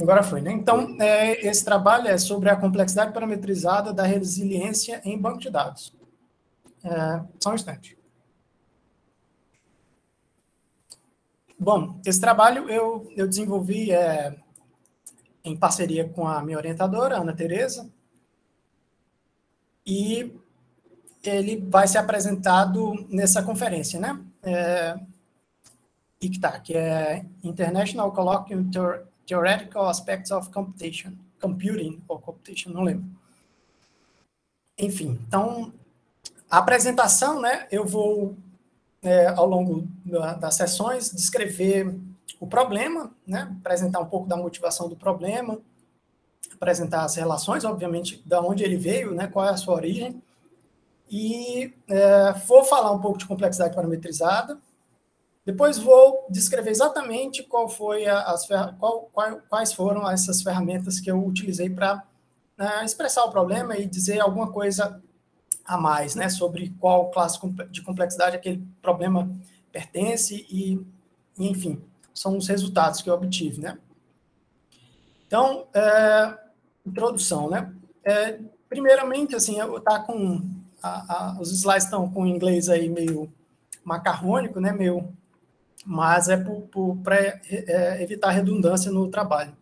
Agora foi, né? Então, é, esse trabalho é sobre a complexidade parametrizada da resiliência em banco de dados. É, só um instante. Bom, esse trabalho eu, eu desenvolvi é, em parceria com a minha orientadora, Ana Tereza, e ele vai ser apresentado nessa conferência, né? É, ICTA, que é International Colloquium Theoretical Aspects of Computation, Computing ou Computation, não lembro. Enfim, então, a apresentação, né, eu vou, é, ao longo da, das sessões, descrever o problema, né, apresentar um pouco da motivação do problema, apresentar as relações, obviamente, da onde ele veio, né, qual é a sua origem, e é, vou falar um pouco de complexidade parametrizada, depois vou descrever exatamente qual foi as qual, qual, quais foram essas ferramentas que eu utilizei para né, expressar o problema e dizer alguma coisa a mais, né, sobre qual classe de complexidade aquele problema pertence e, e enfim, são os resultados que eu obtive, né. Então, é, introdução, né. É, primeiramente, assim, eu tá com a, a, os slides estão com o inglês aí meio macarrônico, né, meio mas é para é, evitar redundância no trabalho.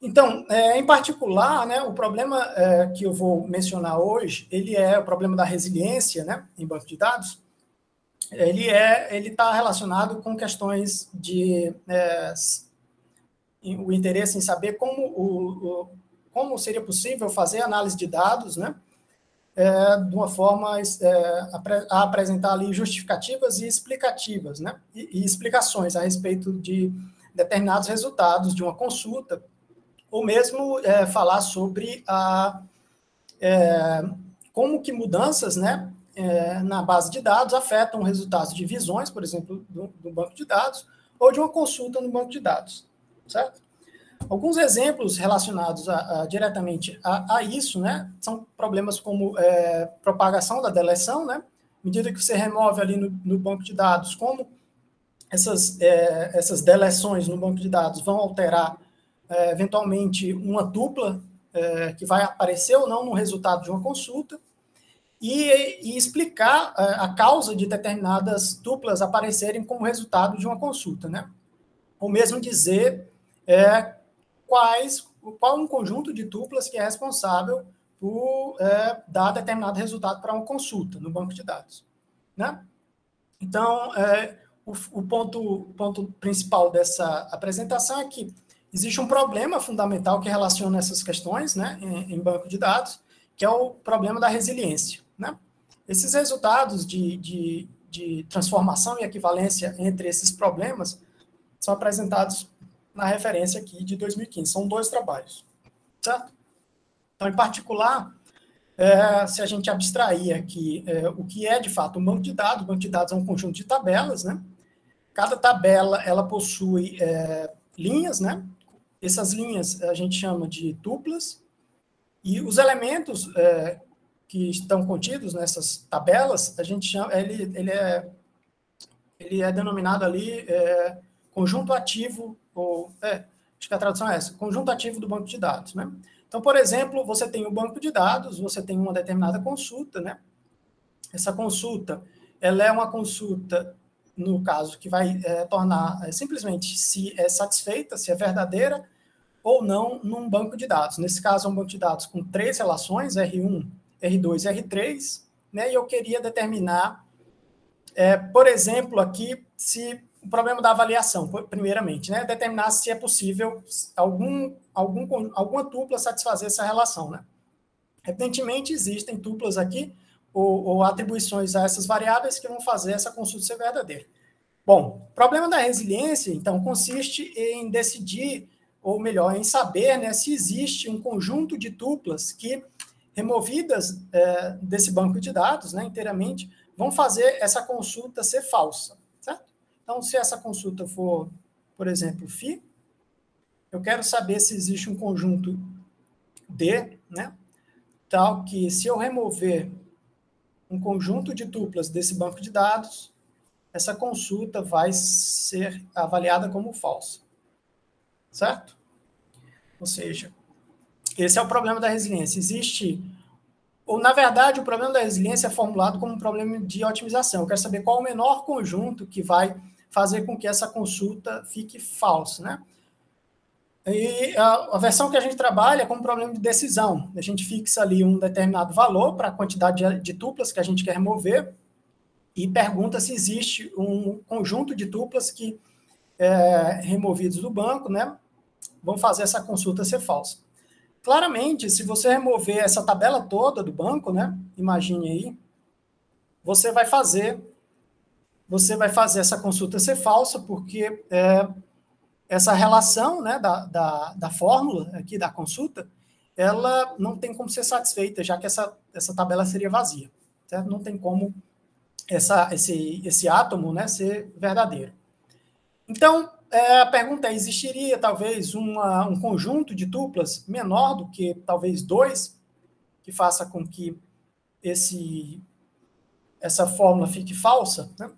Então, é, em particular, né, o problema é, que eu vou mencionar hoje, ele é o problema da resiliência, né, em banco de dados. Ele é, ele está relacionado com questões de é, o interesse em saber como o, o, como seria possível fazer análise de dados, né, é, de uma forma é, a apresentar ali justificativas e explicativas, né? E, e, explicações a respeito de determinados resultados de uma consulta, ou mesmo é, falar sobre a, é, como que mudanças, né, é, na base de dados afetam resultados de visões, por exemplo, do, do banco de dados, ou de uma consulta no banco de dados, certo? Alguns exemplos relacionados a, a, diretamente a, a, isso, né, são problemas como é, propagação da deleção, né, medida que você remove ali no, no banco de dados, como essas, é, essas deleções no banco de dados vão alterar é, eventualmente uma dupla é, que vai aparecer ou não no resultado de uma consulta, e, e explicar é, a causa de determinadas duplas aparecerem como resultado de uma consulta, né? Ou mesmo dizer é, quais, qual um conjunto de tuplas que é responsável por é, dar determinado resultado para uma consulta no banco de dados. Né? Então, é, o, o, ponto, ponto principal dessa apresentação é que existe um problema fundamental que relaciona essas questões né, em, em banco de dados, que é o problema da resiliência. Né? Esses resultados de, de, de transformação e equivalência entre esses problemas são apresentados na referência aqui de 2015. São dois trabalhos, certo? Então, em particular, é, se a gente abstrair aqui é, o que é de fato um banco de dados, o banco de dados é um conjunto de tabelas, né? Cada tabela ela possui é, linhas, né? Essas linhas a gente chama de tuplas e os elementos é, que estão contidos nessas tabelas a gente chama ele ele é ele é denominado ali é, conjunto ativo ou, é, acho que a tradução é essa, conjunto ativo do banco de dados, né? Então, por exemplo, você tem um banco de dados, você tem uma determinada consulta, né? Essa consulta, ela é uma consulta, no caso, que vai é, tornar é, simplesmente se é satisfeita, se é verdadeira ou não num banco de dados. Nesse caso, é um banco de dados com três relações, R1, R2 e R3, né? E eu queria determinar, é, por exemplo, aqui, se o problema da avaliação, primeiramente, né? Determinar se é possível algum, algum, alguma tupla satisfazer essa relação, né? Evidentemente, existem tuplas aqui, ou, ou, atribuições a essas variáveis que vão fazer essa consulta ser verdadeira. Bom, o problema da resiliência, então, consiste em decidir, ou melhor, em saber né, se existe um conjunto de tuplas que, removidas é, desse banco de dados né, inteiramente, vão fazer essa consulta ser falsa. Então, se essa consulta for, por exemplo, FI, eu quero saber se existe um conjunto D, né? Tal que se eu remover um conjunto de tuplas desse banco de dados, essa consulta vai ser avaliada como falsa. Certo? Ou seja, esse é o problema da resiliência. Existe, ou na verdade, o problema da resiliência é formulado como um problema de otimização. Eu quero saber qual o menor conjunto que vai fazer com que essa consulta fique falsa, né? E a, a, versão que a gente trabalha é com um problema de decisão. A gente fixa ali um determinado valor para a quantidade de, de tuplas que a gente quer remover e pergunta se existe um conjunto de tuplas que é, removidos do banco, né, vão fazer essa consulta ser falsa. Claramente, se você remover essa tabela toda do banco, né, imagine aí, você vai fazer você vai fazer essa consulta ser falsa, porque é, essa relação né, da, da, da, fórmula aqui da consulta, ela não tem como ser satisfeita, já que essa, essa tabela seria vazia. Certo? Não tem como essa, esse, esse átomo né, ser verdadeiro. Então, é, a pergunta é: existiria talvez uma, um conjunto de duplas menor do que talvez dois, que faça com que esse, essa fórmula fique falsa? Né?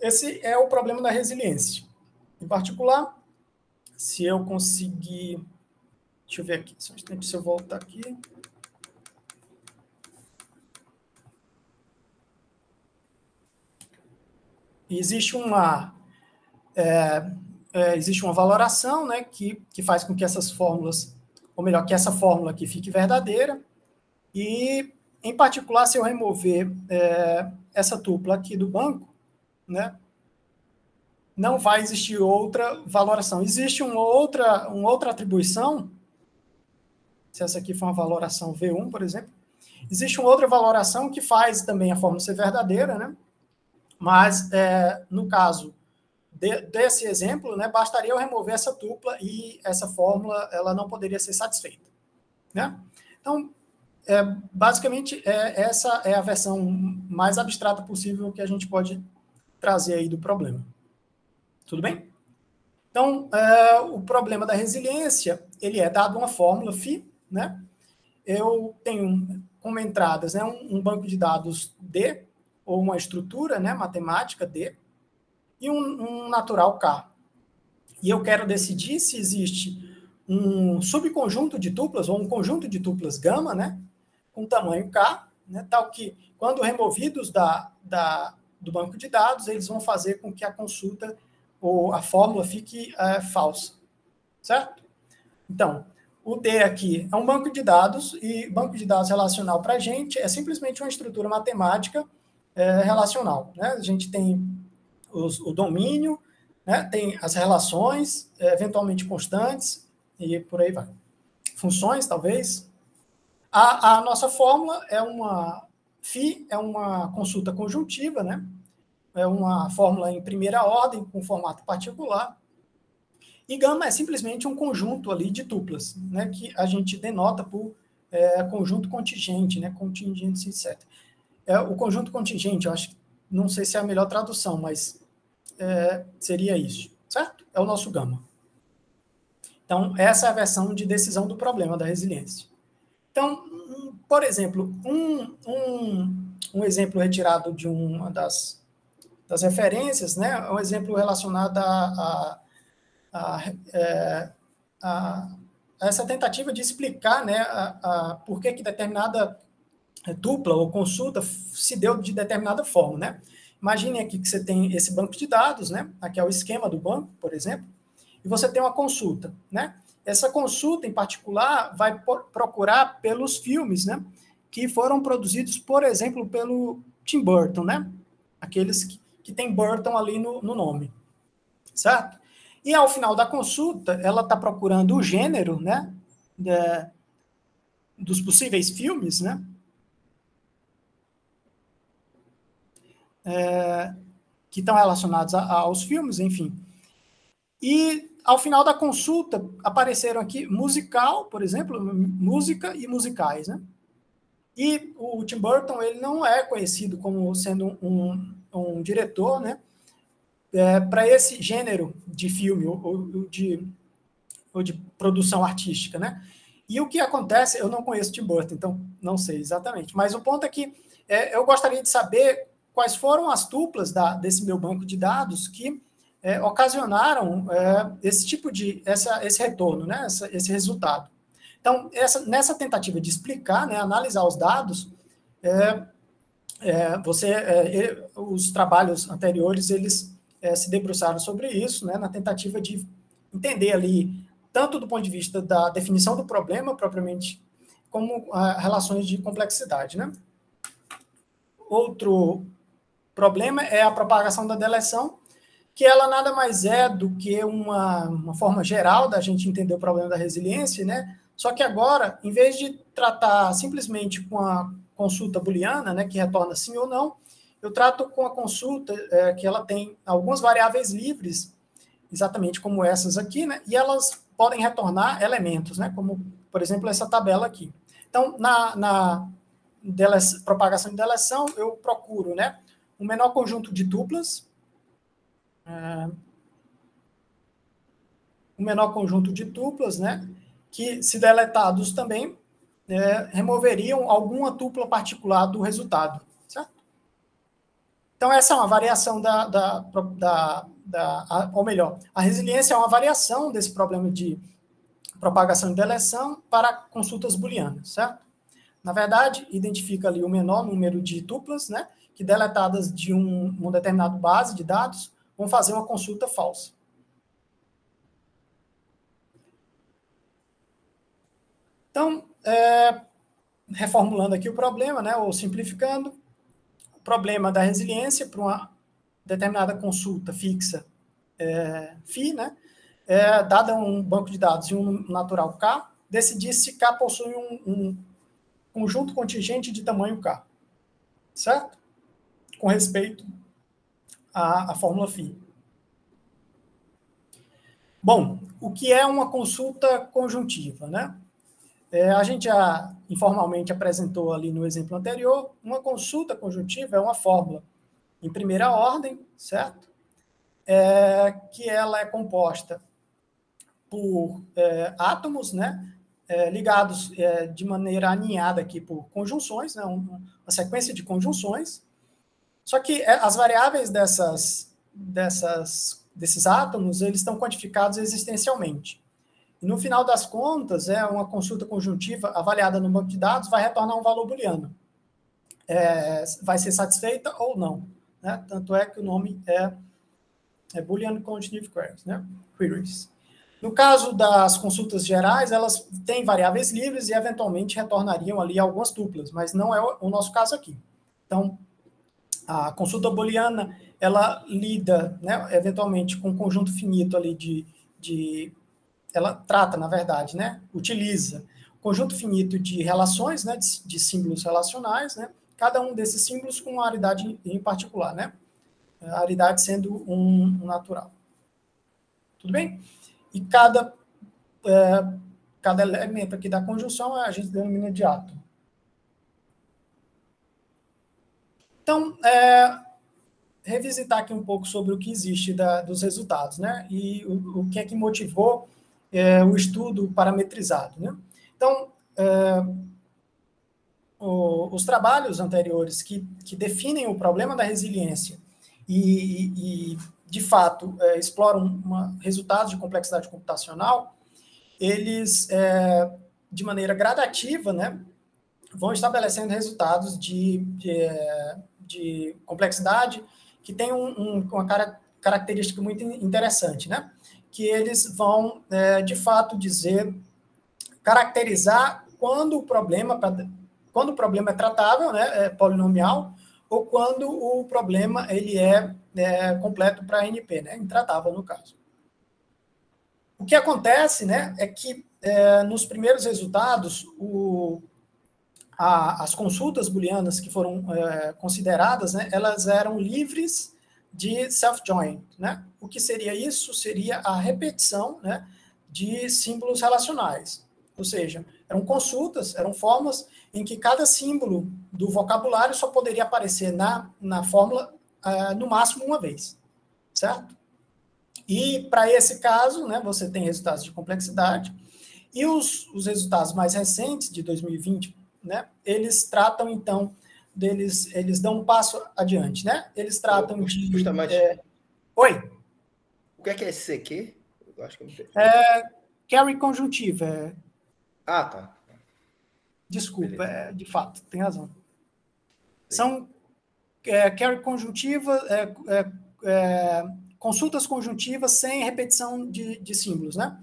Esse é o problema da resiliência. Em particular, se eu conseguir. Deixa eu ver aqui, só um instante, se eu voltar aqui. Existe uma é, é, existe uma valoração né, que, que faz com que essas fórmulas, ou melhor, que essa fórmula aqui fique verdadeira, e, em particular, se eu remover é, essa tupla aqui do banco, né, não vai existir outra valoração. Existe uma outra, uma outra atribuição, se essa aqui for uma valoração V1, por exemplo, existe uma outra valoração que faz também a fórmula ser verdadeira, né? mas, é, no caso de, desse exemplo, né, bastaria eu remover essa tupla e essa fórmula ela não poderia ser satisfeita. Né? Então, é, basicamente, é, essa é a versão mais abstrata possível que a gente pode trazer aí do problema. Tudo bem? Então, é, o problema da resiliência, ele é dado uma fórmula φ, né? Eu tenho como entradas né, um, um banco de dados D, ou uma estrutura né, matemática D, e um, um natural K. E eu quero decidir se existe um subconjunto de tuplas ou um conjunto de tuplas gama, né, com tamanho K, né, tal que quando removidos da, da, do banco de dados, eles vão fazer com que a consulta ou a fórmula fique é, falsa, certo? Então, o D aqui é um banco de dados e banco de dados relacional para a gente é simplesmente uma estrutura matemática é, relacional. Né? A gente tem os, o domínio, né? tem as relações, é, eventualmente constantes, e por aí vai. Funções, talvez. A, a nossa fórmula é uma Φ é uma consulta conjuntiva, né? É uma fórmula em primeira ordem, com formato particular. E gama é simplesmente um conjunto ali de tuplas, né? Que a gente denota por é, conjunto contingente, né? Contingente, etc. É, o conjunto contingente, eu acho, não sei se é a melhor tradução, mas é, seria isso, certo? É o nosso gama. Então, essa é a versão de decisão do problema da resiliência. Então, por exemplo, um, um, um exemplo retirado de uma das, das referências, né, é um exemplo relacionado a, a, é, a, a essa tentativa de explicar né, a, a, por que, que determinada dupla ou consulta se deu de determinada forma. Né? Imagine aqui que você tem esse banco de dados, né? Aqui é o esquema do banco, por exemplo, e você tem uma consulta, né? Essa consulta, em particular, vai procurar pelos filmes, né? Que foram produzidos, por exemplo, pelo Tim Burton, né? Aqueles que, que tem Burton ali no, no nome, certo? E ao final da consulta, ela está procurando o gênero, né? Dos possíveis filmes, né? é, que estão relacionados a, aos filmes, enfim. E ao final da consulta apareceram aqui musical, por exemplo, música e musicais, né? E o Tim Burton ele não é conhecido como sendo um, um diretor, né? É, para esse gênero de filme ou, ou, de, ou de produção artística, né? E o que acontece, eu não conheço Tim Burton, então não sei exatamente. Mas o ponto é que é, eu gostaria de saber quais foram as tuplas da, desse meu banco de dados que é, ocasionaram é, esse tipo de essa, esse retorno, né, essa, esse resultado. Então, essa, nessa tentativa de explicar, né, analisar os dados, é, é você, é, os trabalhos anteriores eles é, se debruçaram sobre isso, né, na tentativa de entender ali tanto do ponto de vista da definição do problema propriamente, como a, relações de complexidade, né. Outro problema é a propagação da deleção, que ela nada mais é do que uma, uma forma geral da gente entender o problema da resiliência, né? Só que agora, em vez de tratar simplesmente com a consulta booleana, né, que retorna sim ou não, eu trato com a consulta é, que ela tem algumas variáveis livres, exatamente como essas aqui, né, e elas podem retornar elementos, né, como, por exemplo, essa tabela aqui. Então, na, na propagação de deleção, eu procuro né, o menor conjunto de duplas, é, o menor conjunto de duplas, né, que, se deletados também, é, removeriam alguma tupla particular do resultado, certo? Então, essa é uma variação da, da, da, da ou melhor, a resiliência é uma variação desse problema de propagação e deleção para consultas booleanas, certo? Na verdade, identifica ali o menor número de tuplas, né, que deletadas de um, uma determinada base de dados vão fazer uma consulta falsa. Então, é, reformulando aqui o problema, né, ou simplificando, o problema da resiliência para uma determinada consulta fixa é, phi, né, é, dada um banco de dados e um natural K, decidir se K possui um, um conjunto contingente de tamanho K, certo? Com respeito à, à fórmula phi. Bom, o que é uma consulta conjuntiva, né? É, a gente já informalmente apresentou ali no exemplo anterior, uma consulta conjuntiva é uma fórmula em primeira ordem, certo? É, que ela é composta por é, átomos, né? É, ligados é, de maneira aninhada aqui por conjunções, né? uma sequência de conjunções. Só que é, as variáveis dessas, dessas, desses átomos, eles estão quantificados existencialmente. E no final das contas, é uma consulta conjuntiva avaliada no banco de dados vai retornar um valor booleano. É, vai ser satisfeita ou não. Né? Tanto é que o nome é, é Boolean Conjunctive Queries. Né? queries. No caso das consultas gerais, elas têm variáveis livres e eventualmente retornariam ali algumas duplas, mas não é o nosso caso aqui. Então, a consulta booleana, ela lida, né, eventualmente, com um conjunto finito ali de, de ela trata, na verdade, né, utiliza conjunto finito de relações, né, de, de, símbolos relacionais, né, cada um desses símbolos com uma aridade em particular, né, a aridade sendo um, um natural. Tudo bem? E cada, é, cada elemento aqui da conjunção a gente denomina de átomo. Então, é, revisitar aqui um pouco sobre o que existe da, dos resultados, né, e o, o que é que motivou é, o estudo parametrizado. Né? Então, é, o, os trabalhos anteriores que, que definem o problema da resiliência e, e de fato, é, exploram uma, resultados de complexidade computacional, eles, é, de maneira gradativa, né, vão estabelecendo resultados de, de, é, de complexidade que tem um, um, uma cara, característica muito interessante, né? que eles vão, é, de fato, dizer, caracterizar quando o problema, quando o problema é tratável, né, é polinomial, ou quando o problema ele é, é completo para NP, né, intratável no caso. O que acontece, né, é que é, nos primeiros resultados, o, a, as consultas booleanas que foram é, consideradas, né, elas eram livres de self-join. Né? O que seria isso? Seria a repetição né, de símbolos relacionais. Ou seja, eram consultas, eram formas em que cada símbolo do vocabulário só poderia aparecer na, na fórmula uh, no máximo uma vez, certo? E para esse caso, né, você tem resultados de complexidade, e os, os resultados mais recentes, de 2020, né, eles tratam, então, deles, eles dão um passo adiante, né? Eles tratam de... Justamente. É... Oi? O que é que é CQ? Eu acho que não sei. É carry conjuntiva. É... Ah, tá. Desculpa, é, de fato, tem razão. Sim. São é, carry conjuntiva, é, é, é, consultas conjuntivas sem repetição de, de símbolos, né?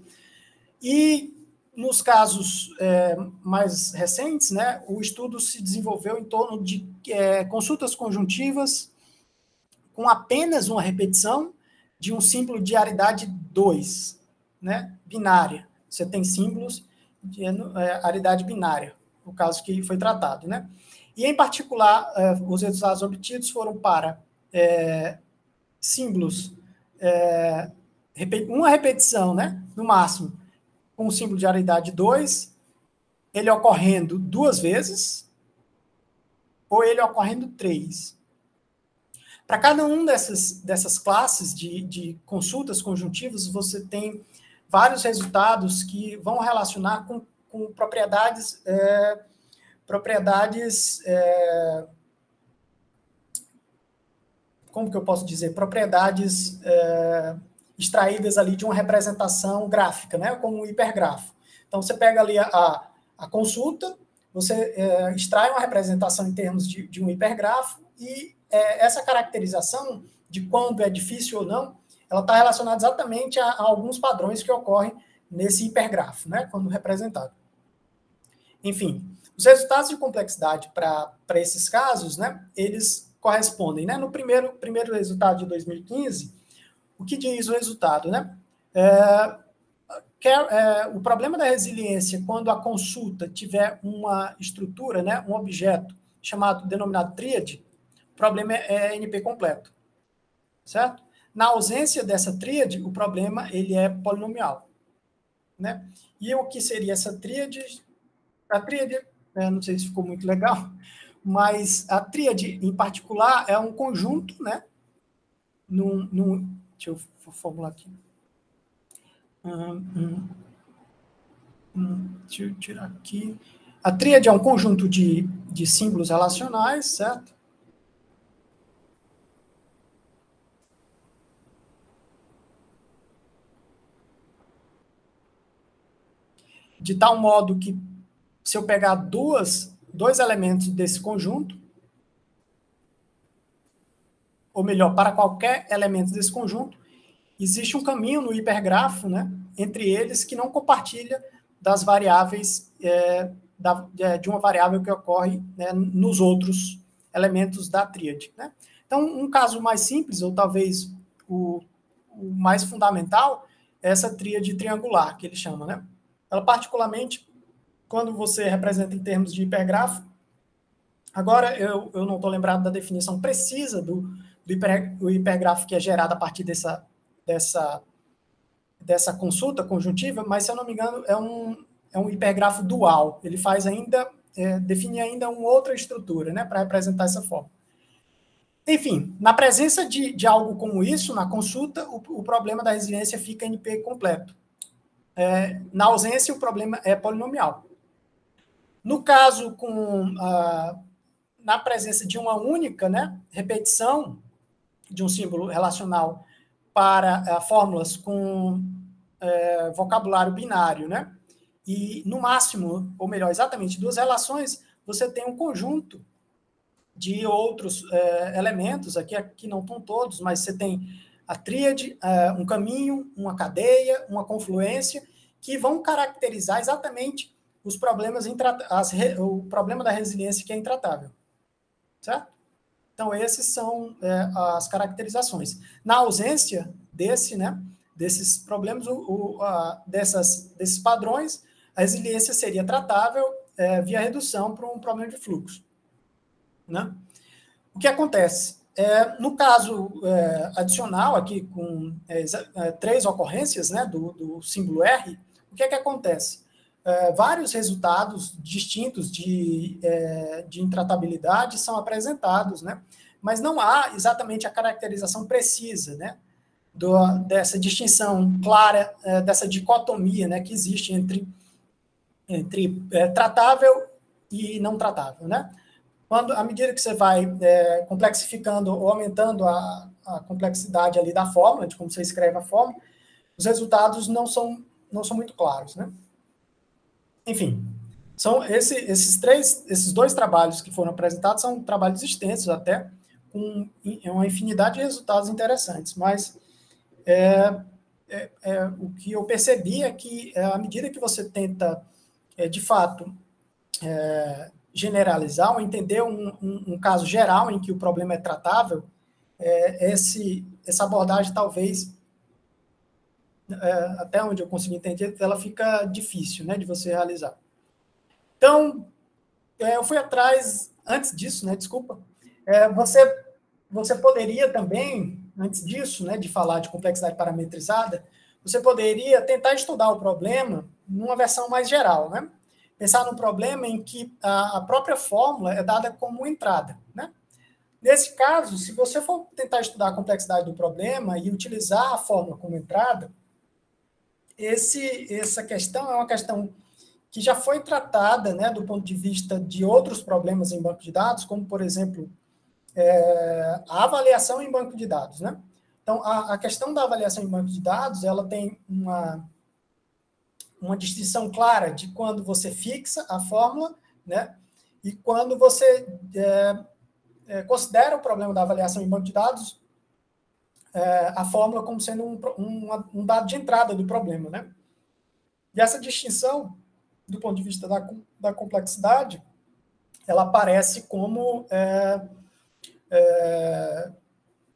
E nos casos é, mais recentes, né, o estudo se desenvolveu em torno de é, consultas conjuntivas com apenas uma repetição de um símbolo de aridade 2, né, binária. Você tem símbolos de é, aridade binária, o caso que foi tratado. Né? E, em particular, é, os resultados obtidos foram para é, símbolos, é, uma repetição, né, no máximo, com o símbolo de aridade 2, ele ocorrendo duas vezes, ou ele ocorrendo três. Para cada um dessas, dessas classes de, de consultas conjuntivas, você tem vários resultados que vão relacionar com, com propriedades, é, propriedades é, como que eu posso dizer, propriedades é, extraídas ali de uma representação gráfica, né, como um hipergrafo. Então, você pega ali a, a consulta, você é, extrai uma representação em termos de, de um hipergrafo e é, essa caracterização de quando é difícil ou não, ela está relacionada exatamente a, a, alguns padrões que ocorrem nesse hipergrafo, né, quando representado. Enfim, os resultados de complexidade para esses casos, né, eles correspondem. Né? No primeiro, primeiro resultado de 2015, o que diz o resultado, né? É, quer, é, o problema da resiliência, quando a consulta tiver uma estrutura, né, um objeto chamado, denominado tríade, o problema é, é NP completo, certo? Na ausência dessa tríade, o problema ele é polinomial, né? E o que seria essa tríade? A tríade, né, não sei se ficou muito legal, mas a tríade em particular é um conjunto, né? Num, num, Deixa eu formular aqui. Hum, hum, deixa eu tirar aqui. A tríade é um conjunto de, de símbolos relacionais, certo? De tal modo que, se eu pegar duas, dois elementos desse conjunto, ou melhor, para qualquer elemento desse conjunto, existe um caminho no hipergrafo, né, entre eles, que não compartilha das variáveis, é, da, é, de uma variável que ocorre né, nos outros elementos da tríade. Né? Então, um caso mais simples, ou talvez o, o mais fundamental, é essa tríade triangular, que ele chama. Né? Ela, particularmente, quando você representa em termos de hipergrafo, agora eu, eu não estou lembrado da definição precisa do, do hiper, o hipergrafo que é gerado a partir dessa, dessa, dessa consulta conjuntiva, mas, se eu não me engano, é um, é um hipergrafo dual. Ele faz ainda, é, define ainda uma outra estrutura, né, para representar essa forma. Enfim, na presença de, de algo como isso, na consulta, o, o problema da resiliência fica NP completo. É, na ausência, o problema é polinomial. No caso com ah, na presença de uma única né, repetição, de um símbolo relacional para uh, fórmulas com uh, vocabulário binário, né? E, no máximo, ou melhor, exatamente duas relações, você tem um conjunto de outros uh, elementos, aqui, aqui não estão todos, mas você tem a tríade, um caminho, uma cadeia, uma confluência, que vão caracterizar exatamente os problemas, as, o problema da resiliência que é intratável. Certo? Então, esses são é, as caracterizações. Na ausência desse, né, desses problemas, o, o, a, dessas, desses padrões, a resiliência seria tratável é, via redução para um problema de fluxo. Né? O que acontece? É, no caso é, adicional, aqui com é, é, três ocorrências né, do, do símbolo R, o que é que acontece? É, vários resultados distintos de, é, de intratabilidade são apresentados, né? mas não há exatamente a caracterização precisa né? Do, dessa distinção clara, é, dessa dicotomia né, que existe entre, entre é, tratável e não tratável. Né? Quando, à medida que você vai é, complexificando ou aumentando a, a complexidade ali da fórmula, de como você escreve a fórmula, os resultados não são, não são muito claros, né? Enfim, são esse, esses três, esses dois trabalhos que foram apresentados são trabalhos extensos até, com uma infinidade de resultados interessantes, mas é, é, é, o que eu percebi é que é, à medida que você tenta, é, de fato, é, generalizar ou entender um, um, um, caso geral em que o problema é tratável, é, esse, essa abordagem talvez, é, até onde eu consegui entender, ela fica difícil né, de você realizar. Então, é, eu fui atrás, antes disso, né, desculpa, é, você, você poderia também, antes disso, né, de falar de complexidade parametrizada, você poderia tentar estudar o problema numa versão mais geral, né? Pensar num problema em que a, a própria fórmula é dada como entrada, né? Nesse caso, se você for tentar estudar a complexidade do problema e utilizar a fórmula como entrada, esse, essa questão é uma questão que já foi tratada né, do ponto de vista de outros problemas em banco de dados, como, por exemplo, é, a avaliação em banco de dados. Né? Então, a, a, questão da avaliação em banco de dados, ela tem uma, uma distinção clara de quando você fixa a fórmula né, e quando você é, é, considera o problema da avaliação em banco de dados é, a fórmula como sendo um, um, um dado de entrada do problema. Né? E essa distinção do ponto de vista da, da complexidade, ela aparece como, é, é,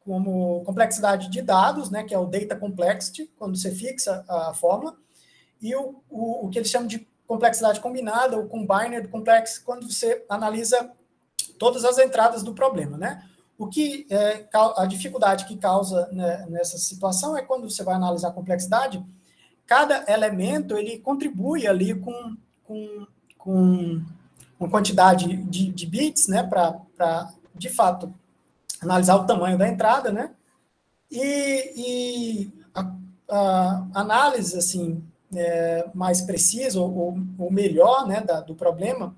como complexidade de dados, né, que é o data complexity, quando você fixa a fórmula, e o, o, o que eles chamam de complexidade combinada, ou combined complex, quando você analisa todas as entradas do problema, né? O que é, a dificuldade que causa né, nessa situação é quando você vai analisar a complexidade, cada elemento ele contribui ali com, com, com uma quantidade de, de bits, né, para, de fato, analisar o tamanho da entrada, né, e, e a, a, análise, assim, é, mais precisa ou, ou melhor, né, da, do problema,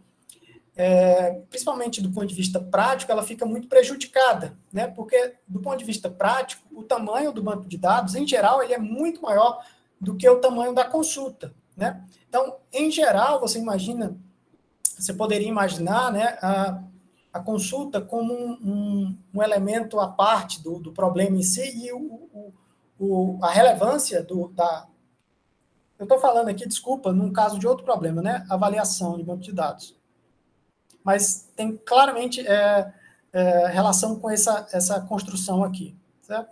é, principalmente do ponto de vista prático, ela fica muito prejudicada, né? Porque do ponto de vista prático, o tamanho do banco de dados, em geral, ele é muito maior do que o tamanho da consulta, né? Então, em geral, você imagina, você poderia imaginar, né, a, a consulta como um, um, um, elemento à parte do, do problema em si e o, o, o a relevância do, da. Eu estou falando aqui, desculpa, num caso de outro problema, né? Avaliação de banco de dados. Mas tem claramente é, é, relação com essa, essa construção aqui, certo?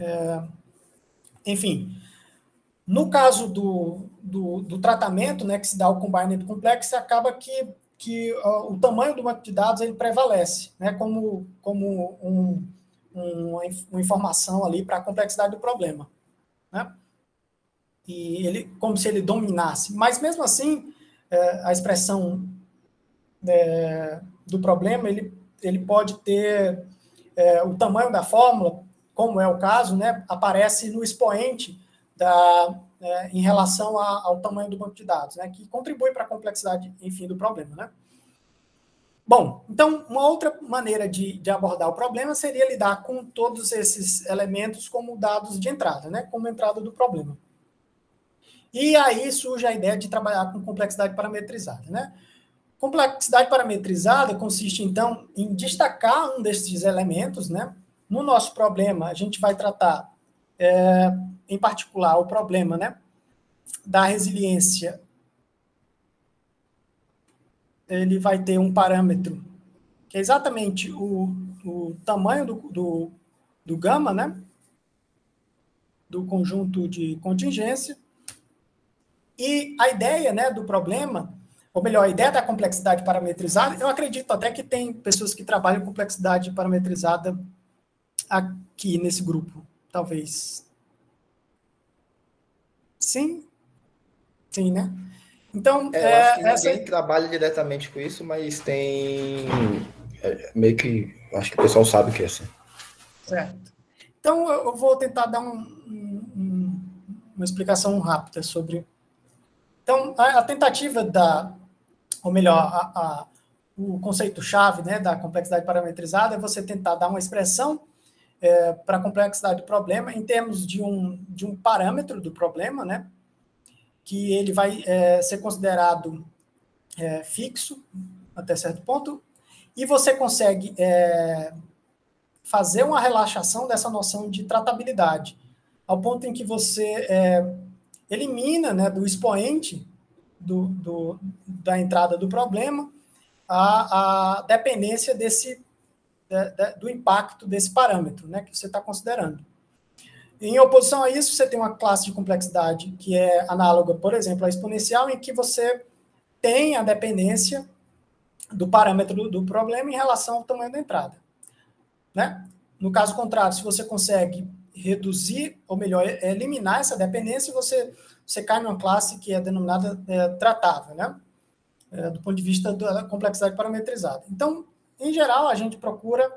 É, enfim, no caso do, do, do, tratamento, né, que se dá o combined complexo, acaba que, que uh, o tamanho do banco de dados ele prevalece, né, como, como um, um, uma informação ali para a complexidade do problema, né? E ele, como se ele dominasse. Mas mesmo assim, é, a expressão é, do problema ele, ele pode ter é, o tamanho da fórmula como é o caso, né, aparece no expoente da, é, em relação a, ao tamanho do banco de dados, né, que contribui para a complexidade, enfim, do problema. Né? Bom, então, uma outra maneira de, de, abordar o problema seria lidar com todos esses elementos como dados de entrada, né, como entrada do problema. E aí surge a ideia de trabalhar com complexidade parametrizada. Né? Complexidade parametrizada consiste, então, em destacar um desses elementos, né, no nosso problema, a gente vai tratar, é, em particular, o problema né, da resiliência. Ele vai ter um parâmetro que é exatamente o, o tamanho do, do, do gama, né? Do conjunto de contingência. E a ideia né, do problema, ou melhor, a ideia da complexidade parametrizada, eu acredito até que tem pessoas que trabalham complexidade parametrizada aqui nesse grupo, talvez. Sim? Sim, né? Então, é, é, acho que essa... ninguém trabalha diretamente com isso, mas tem é, meio que acho que o pessoal sabe que é assim. Certo. Então, eu vou tentar dar um, um, uma explicação rápida sobre. Então, a, a tentativa da, ou melhor, a, a, o conceito-chave né, da complexidade parametrizada é você tentar dar uma expressão é, para a complexidade do problema em termos de um, de um parâmetro do problema, né, que ele vai é, ser considerado é, fixo até certo ponto, e você consegue é, fazer uma relaxação dessa noção de tratabilidade, ao ponto em que você é, elimina né, do expoente do, do, da entrada do problema a, a dependência desse, de, de, do impacto desse parâmetro né, que você está considerando. Em oposição a isso, você tem uma classe de complexidade que é análoga, por exemplo, à exponencial, em que você tem a dependência do parâmetro do, problema em relação ao tamanho da entrada. Né? No caso contrário, se você consegue reduzir, ou melhor, eliminar essa dependência, você, você cai numa classe que é denominada é, tratável, né? É, do ponto de vista da complexidade parametrizada. Então, em geral, a gente procura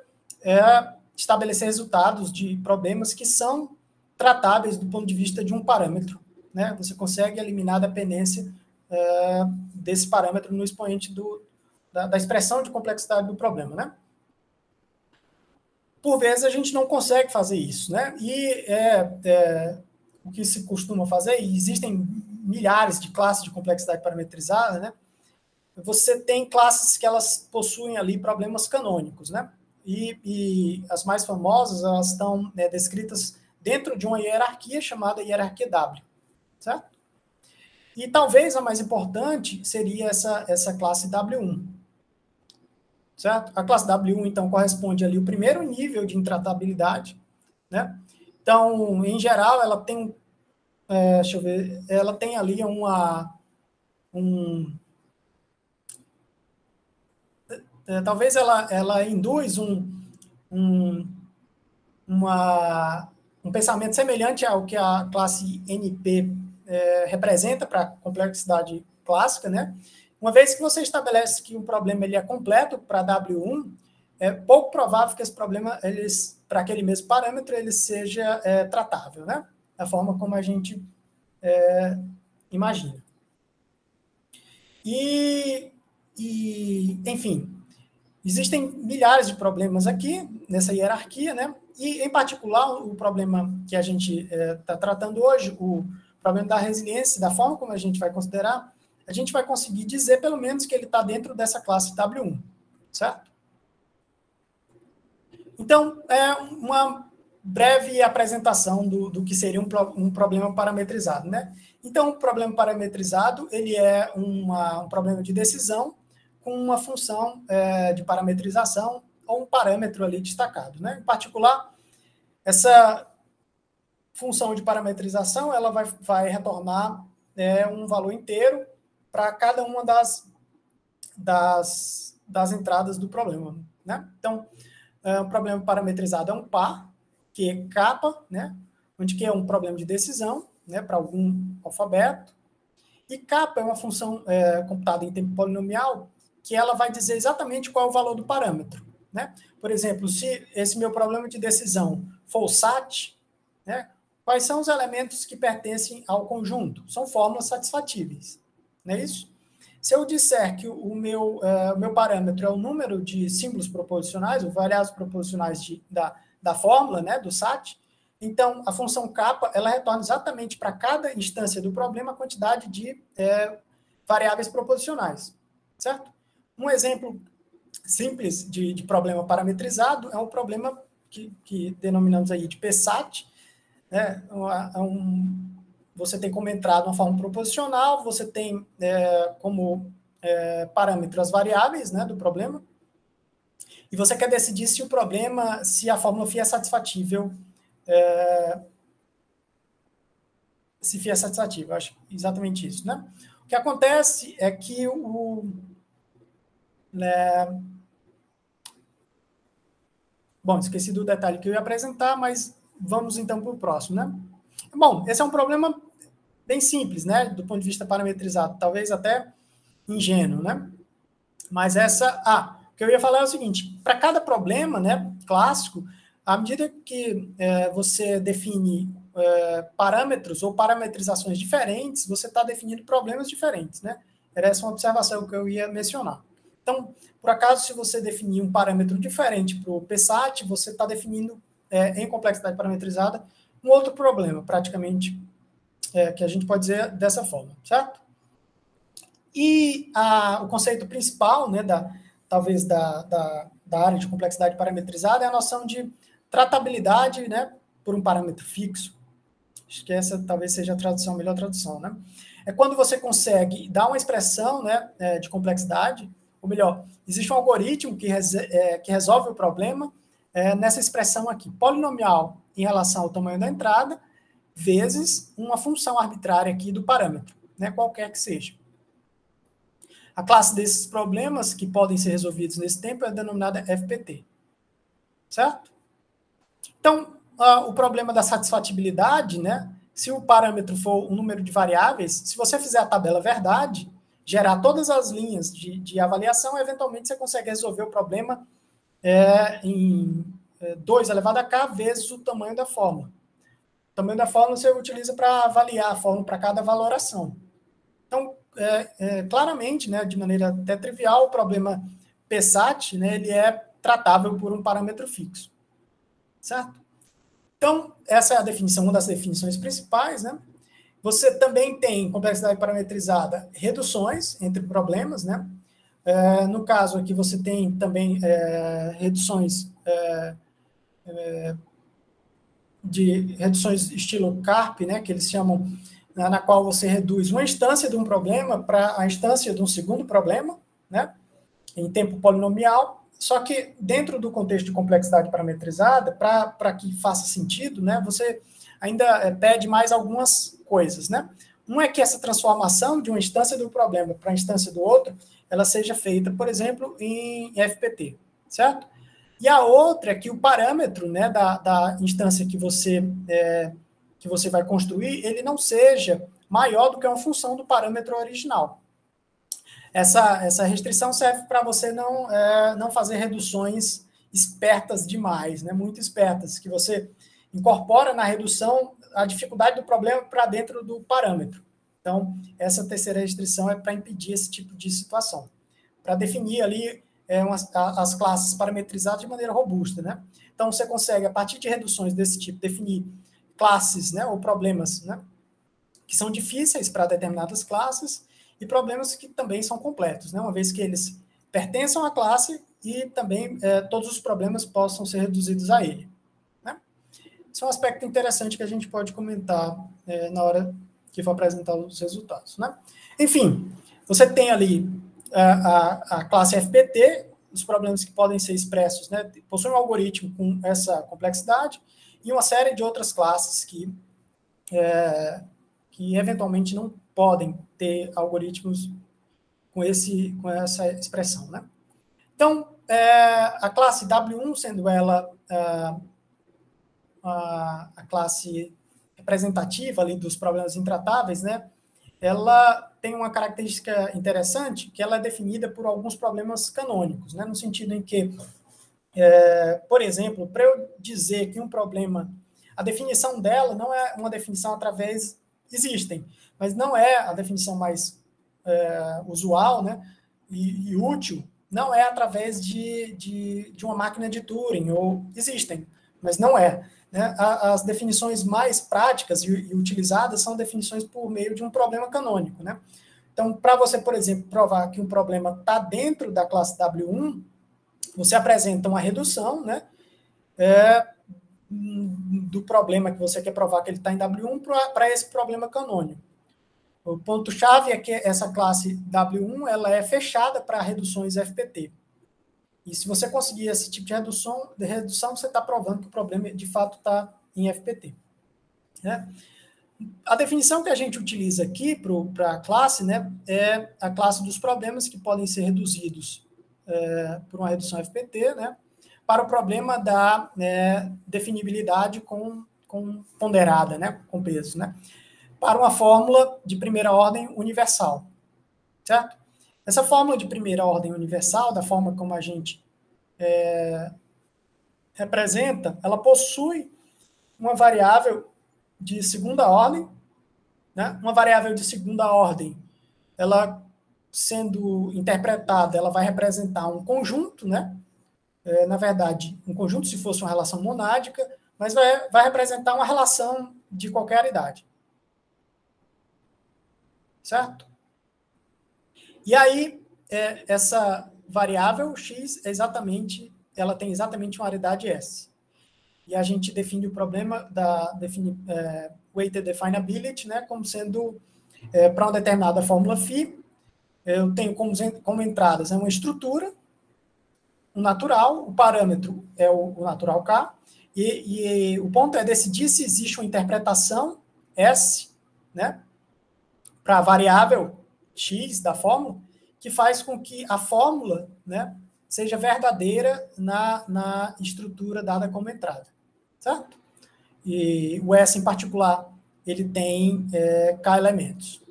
é, estabelecer resultados de problemas que são tratáveis do ponto de vista de um parâmetro. Né? Você consegue eliminar a dependência é, desse parâmetro no expoente do, da, da, expressão de complexidade do problema. Né? Por vezes a gente não consegue fazer isso. Né? E é, é, o que se costuma fazer, e existem milhares de classes de complexidade parametrizada, né? você tem classes que elas possuem ali problemas canônicos. Né? E, e as mais famosas elas estão né, descritas dentro de uma hierarquia chamada hierarquia W, certo? E talvez a mais importante seria essa, essa classe W1, certo? A classe W1, então, corresponde ali o primeiro nível de intratabilidade, né? Então, em geral, ela tem, é, deixa eu ver, ela tem ali uma, um, é, talvez ela, ela induz um, um, uma, um pensamento semelhante ao que a classe NP é, representa para a complexidade clássica, né? Uma vez que você estabelece que o problema ele é completo para W1, é pouco provável que esse problema, eles, para aquele mesmo parâmetro, ele seja é, tratável, né? Da forma como a gente é, imagina. E, e, enfim, existem milhares de problemas aqui nessa hierarquia, né? E, em particular, o problema que a gente está é, tá tratando hoje, o problema da resiliência, da forma como a gente vai considerar, a gente vai conseguir dizer, pelo menos, que ele está dentro dessa classe W1, certo? Então, é uma breve apresentação do, do que seria um, um, problema parametrizado, né? Então, o problema parametrizado, ele é uma, um problema de decisão com uma função é, de parametrização ou um parâmetro ali destacado. Né? Em particular, essa função de parametrização ela vai, vai retornar é, um valor inteiro para cada uma das, das, das entradas do problema. Né? Então, é, o problema parametrizado é um par, que é capa, né? onde que é um problema de decisão né? para algum alfabeto, e capa é uma função é, computada em tempo polinomial que ela vai dizer exatamente qual é o valor do parâmetro. Né? Por exemplo, se esse meu problema de decisão for o SAT, né, quais são os elementos que pertencem ao conjunto? São fórmulas satisfatíveis, não é isso? Se eu disser que o meu, uh, meu parâmetro é o número de símbolos proposicionais, ou variáveis proposicionais de, da, da fórmula, né, do SAT, então a função capa ela retorna exatamente para cada instância do problema a quantidade de é, variáveis proposicionais, certo? Um exemplo simples de, de problema parametrizado é um problema que, que denominamos aí de PSAT. Né? É um, você tem como entrada uma forma proposicional, você tem é, como é, parâmetro as variáveis né, do problema, e você quer decidir se o problema, se a fórmula φ é satisfatível, é, se φ é satisfatível, acho exatamente isso, né? O que acontece é que o, né, Bom, esqueci do detalhe que eu ia apresentar, mas vamos então para o próximo, né? Bom, esse é um problema bem simples, né? Do ponto de vista parametrizado, talvez até ingênuo, né? Mas essa. Ah, o que eu ia falar é o seguinte: para cada problema, né, clássico, à medida que é, você define é, parâmetros ou parametrizações diferentes, você está definindo problemas diferentes, né? Era essa uma observação que eu ia mencionar. Então, por acaso, se você definir um parâmetro diferente para o PSAT, você está definindo é, em complexidade parametrizada um outro problema, praticamente, é, que a gente pode dizer dessa forma, certo? E a, o conceito principal, né, da, talvez da, da, da área de complexidade parametrizada, é a noção de tratabilidade né, por um parâmetro fixo. Acho que essa talvez seja a tradução, a melhor tradução, né? É quando você consegue dar uma expressão né, é, de complexidade, ou melhor, existe um algoritmo que, é, que resolve o problema é, nessa expressão aqui, polinomial em relação ao tamanho da entrada, vezes uma função arbitrária aqui do parâmetro, né, qualquer que seja. A classe desses problemas que podem ser resolvidos nesse tempo é denominada FPT. Certo? Então, uh, o problema da satisfatibilidade, né? Se o parâmetro for um número de variáveis, se você fizer a tabela verdade, gerar todas as linhas de, de avaliação, eventualmente você consegue resolver o problema é, em é, 2 elevado a k vezes o tamanho da fórmula. O tamanho da fórmula você utiliza para avaliar a fórmula para cada valoração. Então, é, é, claramente, né, de maneira até trivial, o problema PSAT, né, ele é tratável por um parâmetro fixo. Certo? Então, essa é a definição, uma das definições principais, né? Você também tem complexidade parametrizada, reduções entre problemas, né? É, no caso aqui, você tem também é, reduções é, de reduções estilo CARP, né? Que eles chamam na, na qual você reduz uma instância de um problema para a instância de um segundo problema, né, em tempo polinomial, só que dentro do contexto de complexidade parametrizada, para que faça sentido, né, você ainda é, pede mais algumas coisas, né? Um é que essa transformação de uma instância do problema para a instância do outro, ela seja feita, por exemplo, em FPT, certo? E a outra é que o parâmetro né, da, da instância que você é, que você vai construir, ele não seja maior do que uma função do parâmetro original. Essa, essa restrição serve para você não, é, não fazer reduções espertas demais, né, muito espertas, que você incorpora na redução a dificuldade do problema para dentro do parâmetro. Então, essa terceira restrição é para impedir esse tipo de situação, para definir ali é, umas, as classes parametrizadas de maneira robusta. Né? Então, você consegue, a partir de reduções desse tipo, definir classes, né, ou problemas, né, que são difíceis para determinadas classes e problemas que também são completos, né, uma vez que eles pertençam à classe e também é, todos os problemas possam ser reduzidos a ele. Esse é um aspecto interessante que a gente pode comentar é, na hora que for apresentar os resultados. Né? Enfim, você tem ali a, a, a classe FPT, os problemas que podem ser expressos, né, possui um algoritmo com essa complexidade, e uma série de outras classes que, é, que eventualmente não podem ter algoritmos com, esse, com essa expressão. Né? Então, é, a classe W1, sendo ela é, a, a, classe representativa ali dos problemas intratáveis, né, ela tem uma característica interessante, que ela é definida por alguns problemas canônicos, né, no sentido em que é, por exemplo, para eu dizer que um problema, a definição dela não é uma definição através, existem, mas não é a definição mais é, usual né, e, e, útil, não é através de, de, de, uma máquina de Turing, ou existem, mas não é. Né? As definições mais práticas e, e utilizadas são definições por meio de um problema canônico. Né? Então, para você, por exemplo, provar que um problema está dentro da classe W1, você apresenta uma redução, né? É, do problema que você quer provar que ele está em W1 para esse problema canônico. O ponto-chave é que essa classe W1 ela é fechada para reduções FPT. E se você conseguir esse tipo de redução, de redução você está provando que o problema de fato está em FPT. Né? A definição que a gente utiliza aqui para a classe né, é a classe dos problemas que podem ser reduzidos é, por uma redução FPT, né, para o problema da é, definibilidade com, com ponderada, né, com peso, né, para uma fórmula de primeira ordem universal, certo? Essa fórmula de primeira ordem universal, da forma como a gente é, representa, ela possui uma variável de segunda ordem, né? Uma variável de segunda ordem, ela sendo interpretada, ela vai representar um conjunto, né? É, na verdade, um conjunto se fosse uma relação monádica, mas vai, vai representar uma relação de qualquer idade. Certo? E aí, é, essa variável x é exatamente, ela tem exatamente uma aridade S. E a gente define o problema da define, é, weighted definability, né, como sendo é, para uma determinada fórmula phi, eu tenho como, como entradas é uma estrutura, um natural, o parâmetro é o, o natural k, e, e, o ponto é decidir se existe uma interpretação S, né, para a variável x da fórmula, que faz com que a fórmula, né, seja verdadeira na, na estrutura dada como entrada, certo? E o S em particular, ele tem é, K elementos.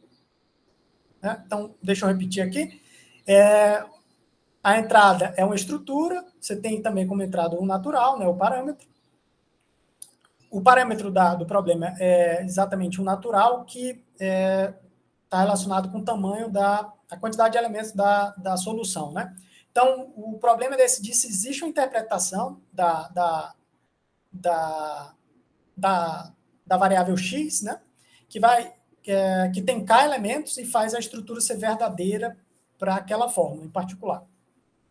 Né? Então, deixa eu repetir aqui. É, a entrada é uma estrutura, você tem também como entrada o natural, né, o parâmetro, o parâmetro da, do problema é exatamente o natural, que é, tá relacionado com o tamanho da a quantidade de elementos da, da solução. Né? Então, o problema é decidir se existe uma interpretação da, da, da, da, da variável x, né? que, vai, é, que tem k elementos e faz a estrutura ser verdadeira para aquela fórmula em particular.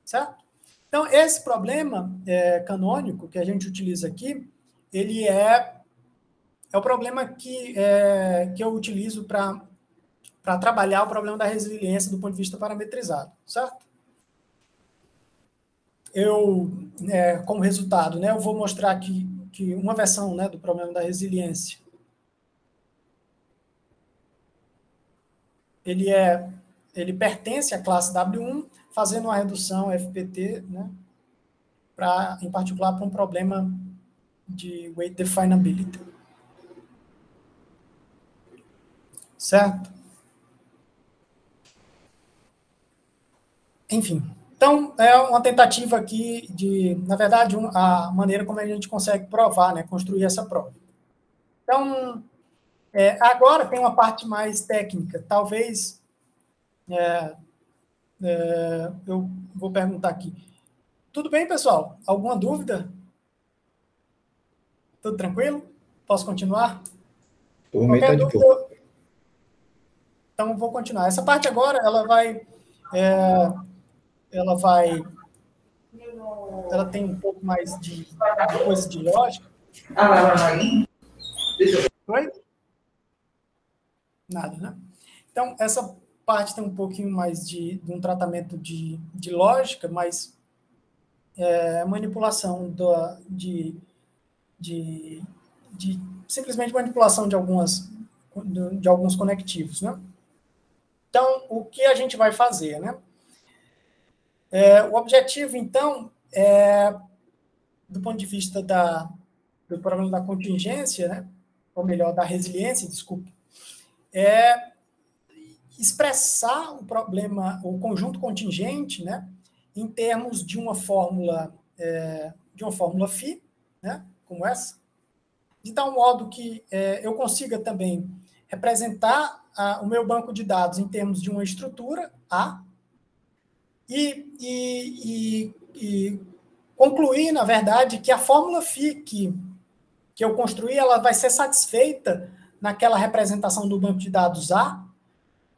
Certo? Então, esse problema é, canônico que a gente utiliza aqui, ele é, é o problema que, é, que eu utilizo para trabalhar o problema da resiliência do ponto de vista parametrizado, certo? Eu, é, como resultado, né, eu vou mostrar aqui que uma versão né, do problema da resiliência ele é ele pertence à classe W1, fazendo uma redução FPT, né, para em particular para um problema de weight definability. Certo? Enfim, então é uma tentativa aqui de, na verdade, um, a maneira como a gente consegue provar, né, construir essa prova. Então, é, agora tem uma parte mais técnica. Talvez é, é, eu vou perguntar aqui. Tudo bem, pessoal? Alguma dúvida? Tudo tranquilo? Posso continuar? O Qualquer tá dúvida? Então, vou continuar. Essa parte agora, ela vai... É, ela vai... Ela tem um pouco mais de, de coisa de lógica. Oi? Nada, né? Então, essa parte tem um pouquinho mais de, de um tratamento de, de lógica, mas é, manipulação do, de de, de simplesmente manipulação de algumas de alguns conectivos, né? Então, o que a gente vai fazer, né? É, o objetivo, então, é, do ponto de vista da, do problema da contingência, né? ou melhor, da resiliência, desculpe, é expressar o problema, o conjunto contingente, né? em termos de uma fórmula, é, de uma fórmula phi, né? como essa, de tal modo que é, eu consiga também representar a, o meu banco de dados em termos de uma estrutura A e, e, e, e concluir, na verdade, que a fórmula phi que, que eu construí ela vai ser satisfeita naquela representação do banco de dados A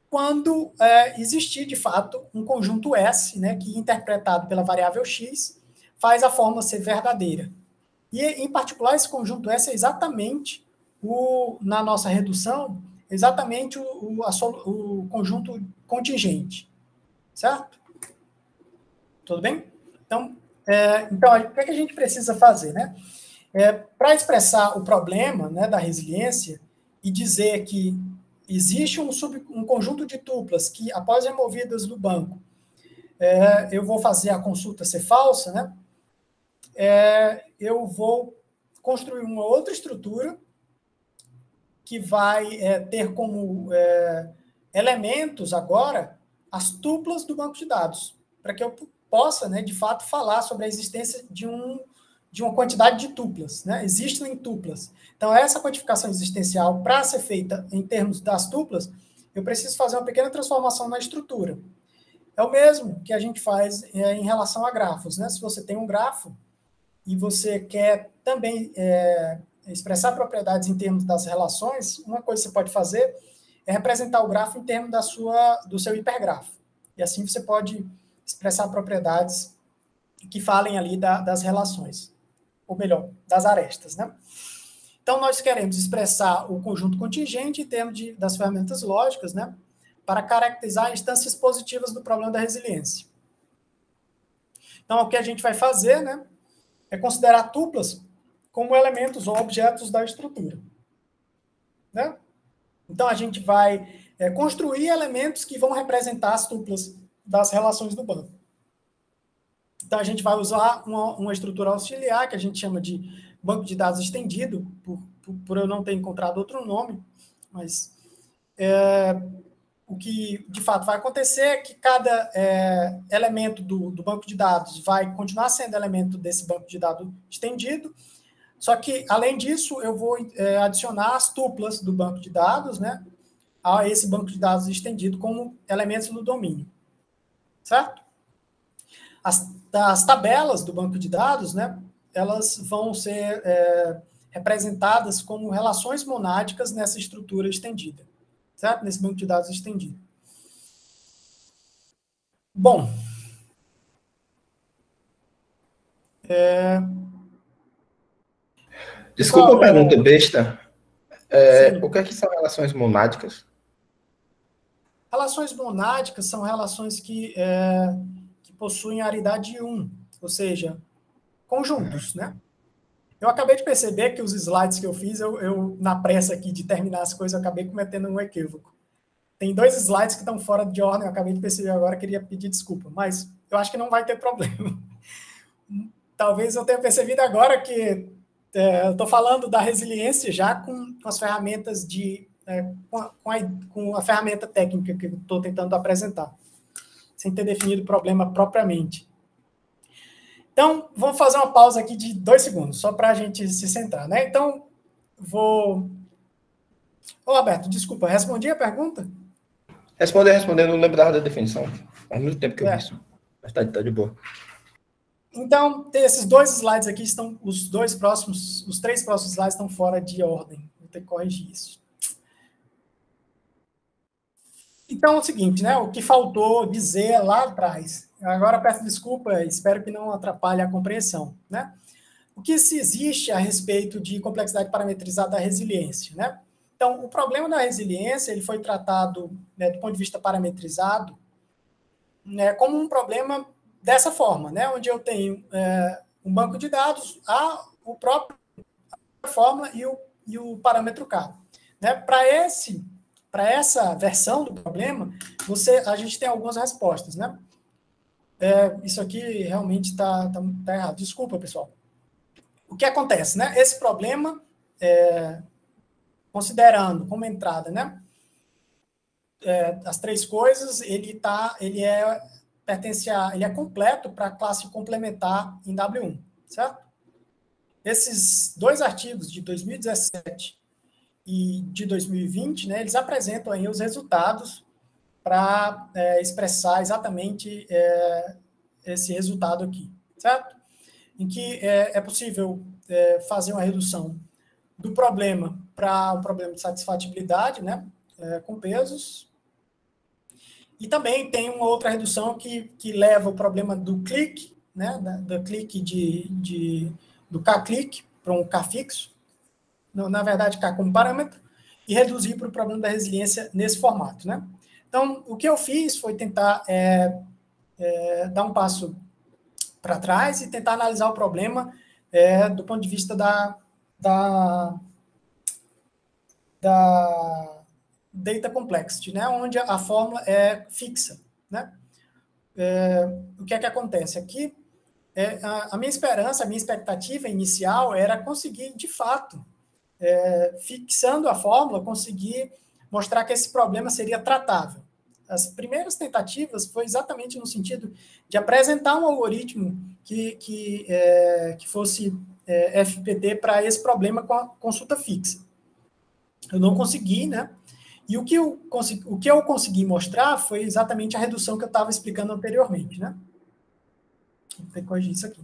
quando é, existir, de fato, um conjunto S, né, que interpretado pela variável x, faz a fórmula ser verdadeira. E, em particular, esse conjunto S é exatamente o, na nossa redução, exatamente o, o, a, o conjunto contingente. Certo? Tudo bem? Então, é, então o que, é que a gente precisa fazer? Né? É, Para expressar o problema né, da resiliência e dizer que existe um, sub, um conjunto de tuplas que, após removidas do banco, é, eu vou fazer a consulta ser falsa, né? é, eu vou construir uma outra estrutura que vai é, ter como é, elementos agora as tuplas do banco de dados, para que eu possa, né, de fato, falar sobre a existência de, um, de uma quantidade de tuplas. Né? Existem tuplas. Então, essa quantificação existencial, para ser feita em termos das tuplas, eu preciso fazer uma pequena transformação na estrutura. é o mesmo que a gente faz é, em relação a grafos. Né? Se você tem um grafo e você quer também é, expressar propriedades em termos das relações, uma coisa que você pode fazer é representar o grafo em termos da sua, do seu hipergrafo. E assim você pode expressar propriedades que falem ali da, das relações, ou melhor, das arestas. Né? Então, nós queremos expressar o conjunto contingente em termos de, das ferramentas lógicas, né? para caracterizar instâncias positivas do problema da resiliência. Então, o que a gente vai fazer né, é considerar tuplas como elementos ou objetos da estrutura. Né? Então, a gente vai é, construir elementos que vão representar as tuplas das relações do banco. Então, a gente vai usar uma, uma estrutura auxiliar, que a gente chama de banco de dados estendido, por, por, por eu não ter encontrado outro nome, mas é, o que de fato vai acontecer é que cada é, elemento do, do, banco de dados vai continuar sendo elemento desse banco de dados estendido, só que, além disso, eu vou é, adicionar as tuplas do banco de dados né, a esse banco de dados estendido como elementos do domínio. Certo? As, as tabelas do banco de dados, né, elas vão ser é, representadas como relações monádicas nessa estrutura estendida certo? Nesse banco de dados estendido. Bom. É... Desculpa a pergunta besta. É, o que, é que são relações monádicas? Relações monádicas são relações que, é, que possuem aridade 1, ou seja, conjuntos, né? Eu acabei de perceber que os slides que eu fiz, eu, eu, na pressa aqui de terminar as coisas, eu acabei cometendo um equívoco. Tem dois slides que estão fora de ordem, eu acabei de perceber agora, queria pedir desculpa, mas eu acho que não vai ter problema. Talvez eu tenha percebido agora que é, eu estou falando da resiliência já com, com as ferramentas de. É, com, a, com, a, com, a, ferramenta técnica que eu estou tentando apresentar, sem ter definido o problema propriamente. Então, vamos fazer uma pausa aqui de dois segundos, só para a gente se centrar, né? Então, vou. Ô, Alberto, desculpa, respondi a pergunta? Responder, responder, não lembrava da definição. Faz muito tempo que eu é. vi isso. Mas tá, tá de boa. Então, esses dois slides aqui estão, os dois próximos, os três próximos slides estão fora de ordem. Vou ter que corrigir isso. Então, é o seguinte, né? O que faltou dizer lá atrás Agora peço desculpa, espero que não atrapalhe a compreensão, né? O que se existe a respeito de complexidade parametrizada da resiliência, né? Então, o problema da resiliência ele foi tratado, né, do ponto de vista parametrizado, né, como um problema dessa forma, né, onde eu tenho é, um banco de dados, a o próprio a fórmula e o, e o parâmetro k. Né? Para esse, para essa versão do problema, você, a gente tem algumas respostas, né? é, isso aqui realmente está tá, tá errado. Desculpa, pessoal. O que acontece, né? Esse problema, é, considerando como entrada, né? É, as três coisas, ele tá, ele é pertence a, ele é completo para a classe complementar em W1, certo? Esses dois artigos de 2017 e de 2020, né, eles apresentam aí os resultados para é, expressar exatamente é, esse resultado aqui, certo? Em que é, é possível é, fazer uma redução do problema para o problema de satisfatibilidade, né, é, com pesos. E também tem uma outra redução que, que leva o problema do clique, né, da, do clique de, de do K-clique para um K fixo, na verdade K como parâmetro, e reduzir para o problema da resiliência nesse formato, né? Então, o que eu fiz foi tentar é, é, dar um passo para trás e tentar analisar o problema é, do ponto de vista da, da, da data complexity, né? onde a fórmula é fixa. Né? É, o que é que acontece? Aqui, é, a, a, minha esperança, a minha expectativa inicial era conseguir, de fato, é, fixando a fórmula, conseguir mostrar que esse problema seria tratável as primeiras tentativas foi exatamente no sentido de apresentar um algoritmo que, que, é, que fosse é, FPT para esse problema com a consulta fixa. Eu não consegui, né? E o que eu consegui, o que eu consegui mostrar foi exatamente a redução que eu estava explicando anteriormente, né? Vou ter que corrigir isso aqui.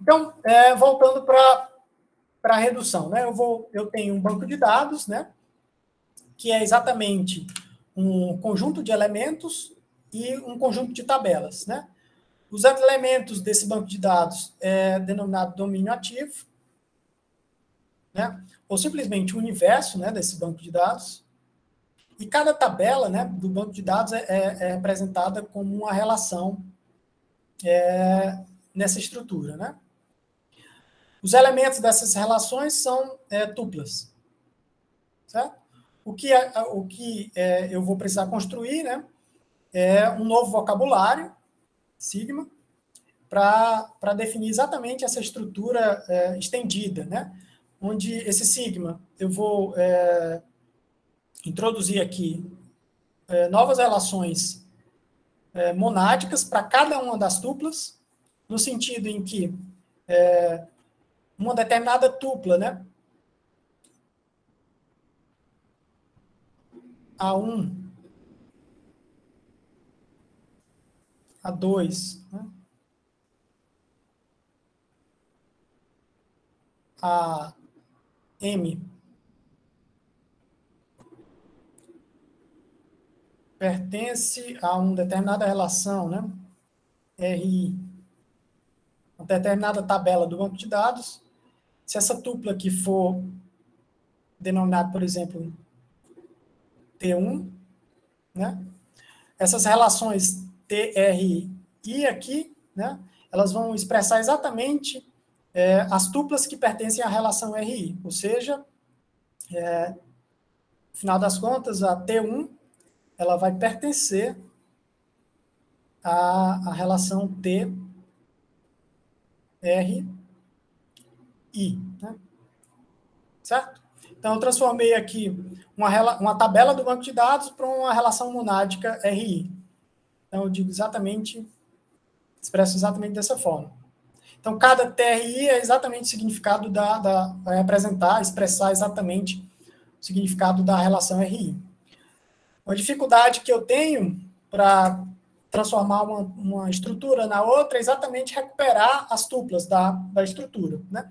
Então, é, voltando para a redução, né? Eu, vou, eu tenho um banco de dados, né? Que é exatamente um conjunto de elementos e um conjunto de tabelas, né? Os elementos desse banco de dados é denominado domínio ativo, né? Ou simplesmente o universo, né, desse banco de dados. E cada tabela, né, do banco de dados é, é, é apresentada como uma relação é, nessa estrutura, né? Os elementos dessas relações são é, tuplas, certo? O que, é, o que é, eu vou precisar construir, né, é um novo vocabulário, sigma, para definir exatamente essa estrutura é, estendida, né? Onde esse sigma, eu vou é, introduzir aqui é, novas relações é, monádicas para cada uma das tuplas, no sentido em que é, uma determinada tupla, né? A1, A2, né? A M pertence a uma determinada relação, né? RI, uma determinada tabela do banco de dados. Se essa tupla aqui for denominada, por exemplo, T1, né? Essas relações TRI aqui, né? Elas vão expressar exatamente é, as tuplas que pertencem à relação RI, ou seja, é, no final das contas, a T1 ela vai pertencer à, à relação T R I, né? certo? Então, eu transformei aqui uma, uma tabela do banco de dados para uma relação monádica RI. Então, eu digo exatamente, expresso exatamente dessa forma. Então, cada TRI é exatamente o significado da, da vai apresentar, expressar exatamente o significado da relação RI. Uma dificuldade que eu tenho para transformar uma, uma estrutura na outra é exatamente recuperar as tuplas da, da estrutura. Né?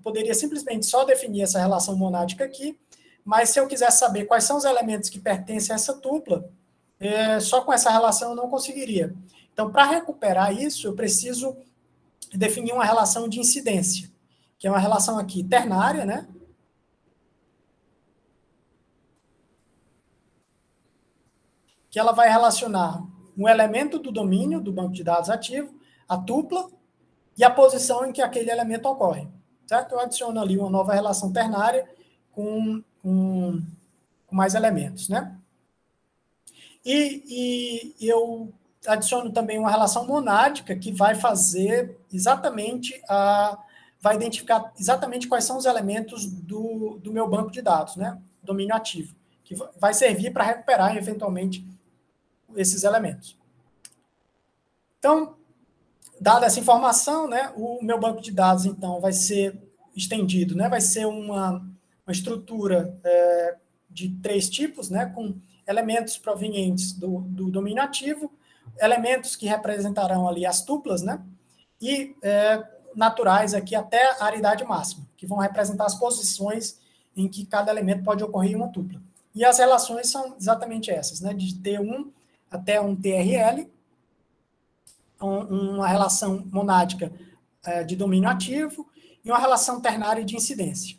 Eu poderia simplesmente só definir essa relação monádica aqui, mas se eu quiser saber quais são os elementos que pertencem a essa tupla, é, só com essa relação eu não conseguiria. Então, para recuperar isso, eu preciso definir uma relação de incidência, que é uma relação aqui ternária, né? Que ela vai relacionar um elemento do domínio do banco de dados ativo, a tupla, e a posição em que aquele elemento ocorre. Certo? Eu adiciono ali uma nova relação ternária com, com, com mais elementos, né? E, e eu adiciono também uma relação monádica que vai fazer exatamente a vai identificar exatamente quais são os elementos do, do meu banco de dados, né? Domínio ativo, que vai servir para recuperar eventualmente esses elementos. Então, dada essa informação, né, o meu banco de dados então vai ser estendido, né? Vai ser uma, uma estrutura é, de três tipos, né? Com elementos provenientes do, do domínio ativo, elementos que representarão ali as tuplas, né? E é, naturais aqui até a aridade máxima, que vão representar as posições em que cada elemento pode ocorrer em uma tupla. E as relações são exatamente essas, né? De T1 até um TRL, uma relação monádica é, de domínio ativo e uma relação ternária de incidência.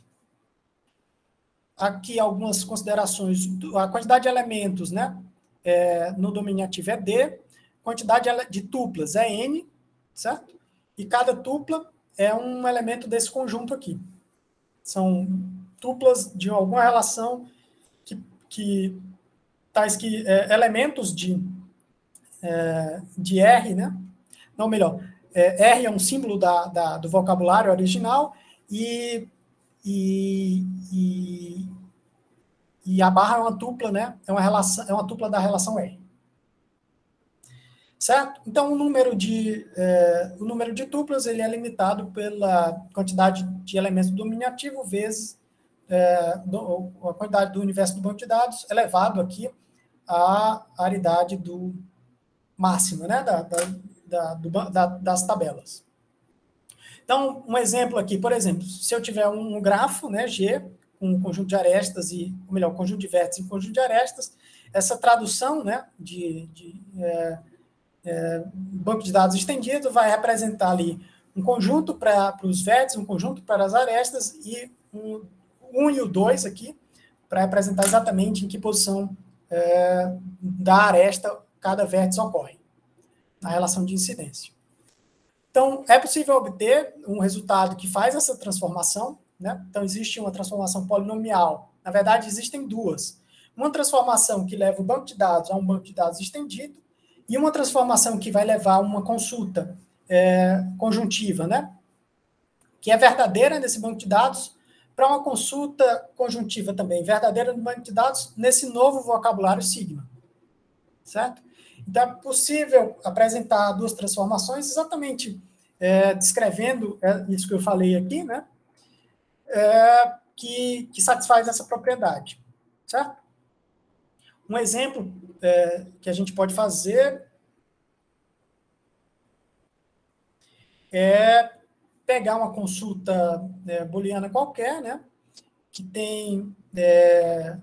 Aqui algumas considerações. A quantidade de elementos né, é, no domínio ativo é D, quantidade de tuplas é N, certo? E cada tupla é um elemento desse conjunto aqui. São tuplas de alguma relação que, que tais que é, elementos de, é, de R, né? Não, melhor, é, R é um símbolo da, da, do vocabulário original e, e, e, e, a barra é uma tupla, né? É uma, relação, é uma tupla da relação R certo? Então, o número de, é, o número de tuplas ele é limitado pela quantidade de elementos do domínio ativo vezes é, do, a quantidade do universo do banco de dados elevado aqui à aridade do máximo, né, da, da, da, do, da, das tabelas. Então, um exemplo aqui, por exemplo, se eu tiver um grafo, né, G, com um conjunto de arestas e, ou melhor, um conjunto de vértices e um conjunto de arestas, essa tradução, né, de, de é, é, banco de dados estendido vai representar ali um conjunto para os vértices, um conjunto para as arestas e um, um e o 2 aqui, para representar exatamente em que posição é, da aresta cada vértice ocorre, na relação de incidência. Então, é possível obter um resultado que faz essa transformação, né? Então, existe uma transformação polinomial. Na verdade, existem duas. Uma transformação que leva o banco de dados a um banco de dados estendido e uma transformação que vai levar a uma consulta é, conjuntiva, né? Que é verdadeira nesse banco de dados para uma consulta conjuntiva também, verdadeira no banco de dados, nesse novo vocabulário Sigma. Certo? Então, é possível apresentar duas transformações exatamente é, descrevendo é, isso que eu falei aqui, né? É, que, que satisfaz essa propriedade, certo? Um exemplo é, que a gente pode fazer é pegar uma consulta é, booleana qualquer, né? Que tem é,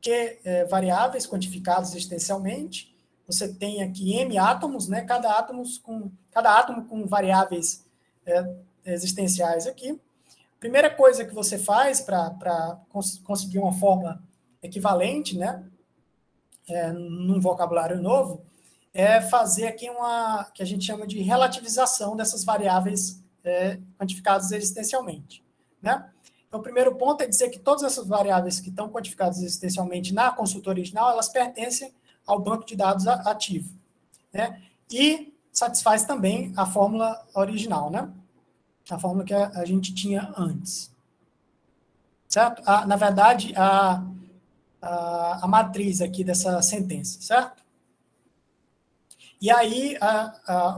que é, variáveis quantificadas existencialmente você tem aqui m átomos, né? Cada átomo com cada átomo com variáveis é, existenciais aqui. Primeira coisa que você faz para cons conseguir uma forma equivalente, né? É, num vocabulário novo, é fazer aqui uma que a gente chama de relativização dessas variáveis é, quantificadas existencialmente, né? Então, o primeiro ponto é dizer que todas essas variáveis que estão quantificadas existencialmente na consulta original, elas pertencem ao banco de dados ativo. Né? E satisfaz também a fórmula original, né? A fórmula que a, gente tinha antes. Certo? A, na verdade, a, a, a, matriz aqui dessa sentença, certo? E aí,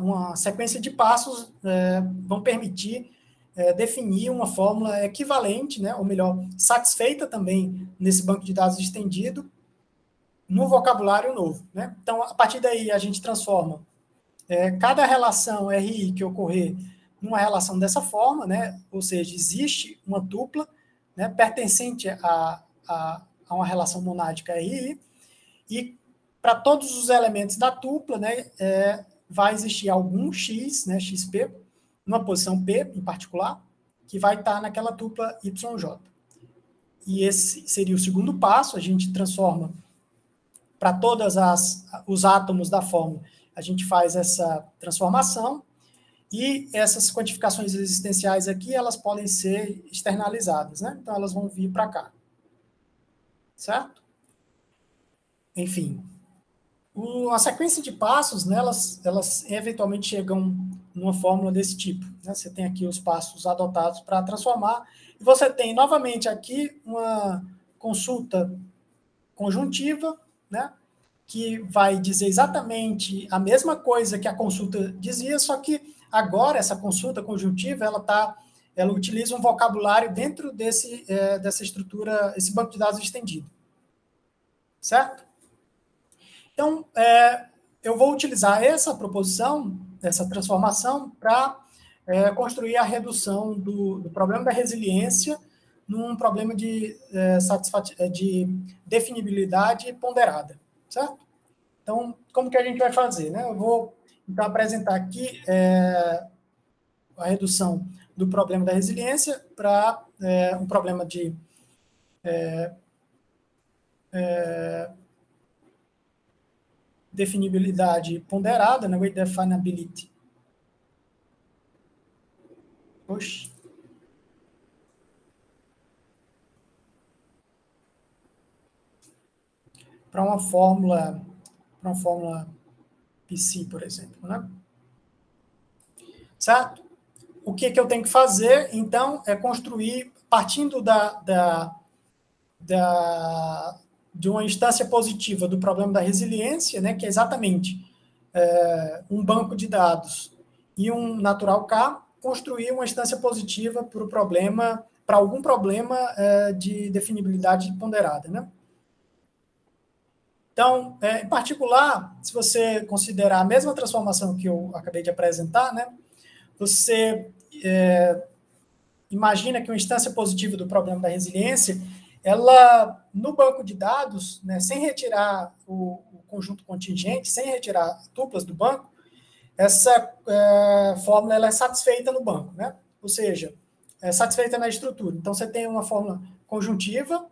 uma sequência de passos é, vão permitir é, definir uma fórmula equivalente, né, ou melhor, satisfeita também nesse banco de dados estendido, no vocabulário novo. Né? Então, a partir daí, a gente transforma é, cada relação RI que ocorrer numa relação dessa forma, né? ou seja, existe uma dupla né, pertencente a, a, a uma relação monádica RI, e para todos os elementos da dupla, né, é, vai existir algum X, né, XP, numa posição P em particular, que vai estar naquela dupla YJ. E esse seria o segundo passo, a gente transforma para todos os átomos da fórmula, a gente faz essa transformação e essas quantificações existenciais aqui, elas podem ser externalizadas, né? Então, elas vão vir para cá. Certo? Enfim, o, a sequência de passos, né, elas, elas eventualmente chegam numa fórmula desse tipo. Né? Você tem aqui os passos adotados para transformar, e você tem novamente aqui uma consulta conjuntiva né? Que vai dizer exatamente a mesma coisa que a consulta dizia, só que agora essa consulta conjuntiva ela tá, ela utiliza um vocabulário dentro desse é, dessa estrutura, esse banco de dados estendido, certo? Então, é, eu vou utilizar essa proposição, essa transformação, para é, construir a redução do, do, problema da resiliência num problema de, é, é, de definibilidade ponderada, certo? Então, como que a gente vai fazer? Né? Eu vou então, apresentar aqui é, a redução do problema da resiliência para é, um problema de é, é definibilidade ponderada, né? weight definability. Oxi. Para uma fórmula, para uma fórmula PC, por exemplo, né? Certo? O que, que eu tenho que fazer, então, é construir, partindo da, da, da, de uma instância positiva do problema da resiliência, né, que é exatamente é, um banco de dados e um natural K, construir uma instância positiva para o problema, para algum problema é, de definibilidade ponderada, né? Então, é, em particular, se você considerar a mesma transformação que eu acabei de apresentar, né, você é, imagina que uma instância positiva do problema da resiliência, ela, no banco de dados, né, sem retirar o, o, conjunto contingente, sem retirar tuplas do banco, essa é, fórmula ela é satisfeita no banco, né? ou seja, é satisfeita na estrutura. Então, você tem uma fórmula conjuntiva,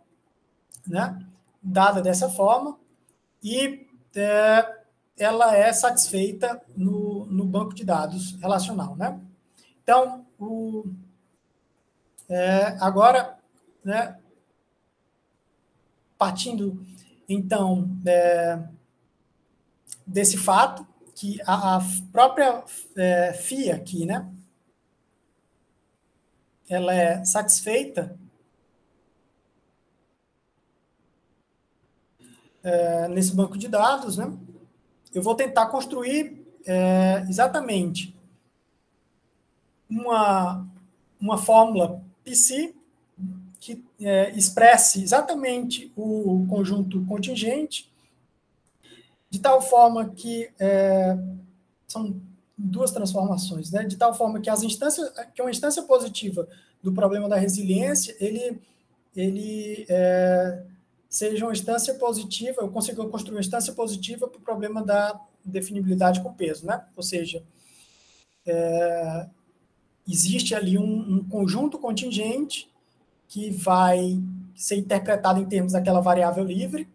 né, dada dessa forma, e é, ela é satisfeita no, no banco de dados relacional, né? Então, o, é, agora, né, partindo, então, é, desse fato, que a, a própria é, FIA aqui, né, ela é satisfeita é, nesse banco de dados, né? Eu vou tentar construir é, exatamente uma, uma fórmula PC que é, expresse exatamente o conjunto contingente, de tal forma que é, são duas transformações, né? De tal forma que as instâncias, que uma instância positiva do problema da resiliência, ele, ele é, seja uma instância positiva, eu consigo construir uma instância positiva para o problema da definibilidade com peso, né? Ou seja, é, existe ali um, um, conjunto contingente que vai ser interpretado em termos daquela variável livre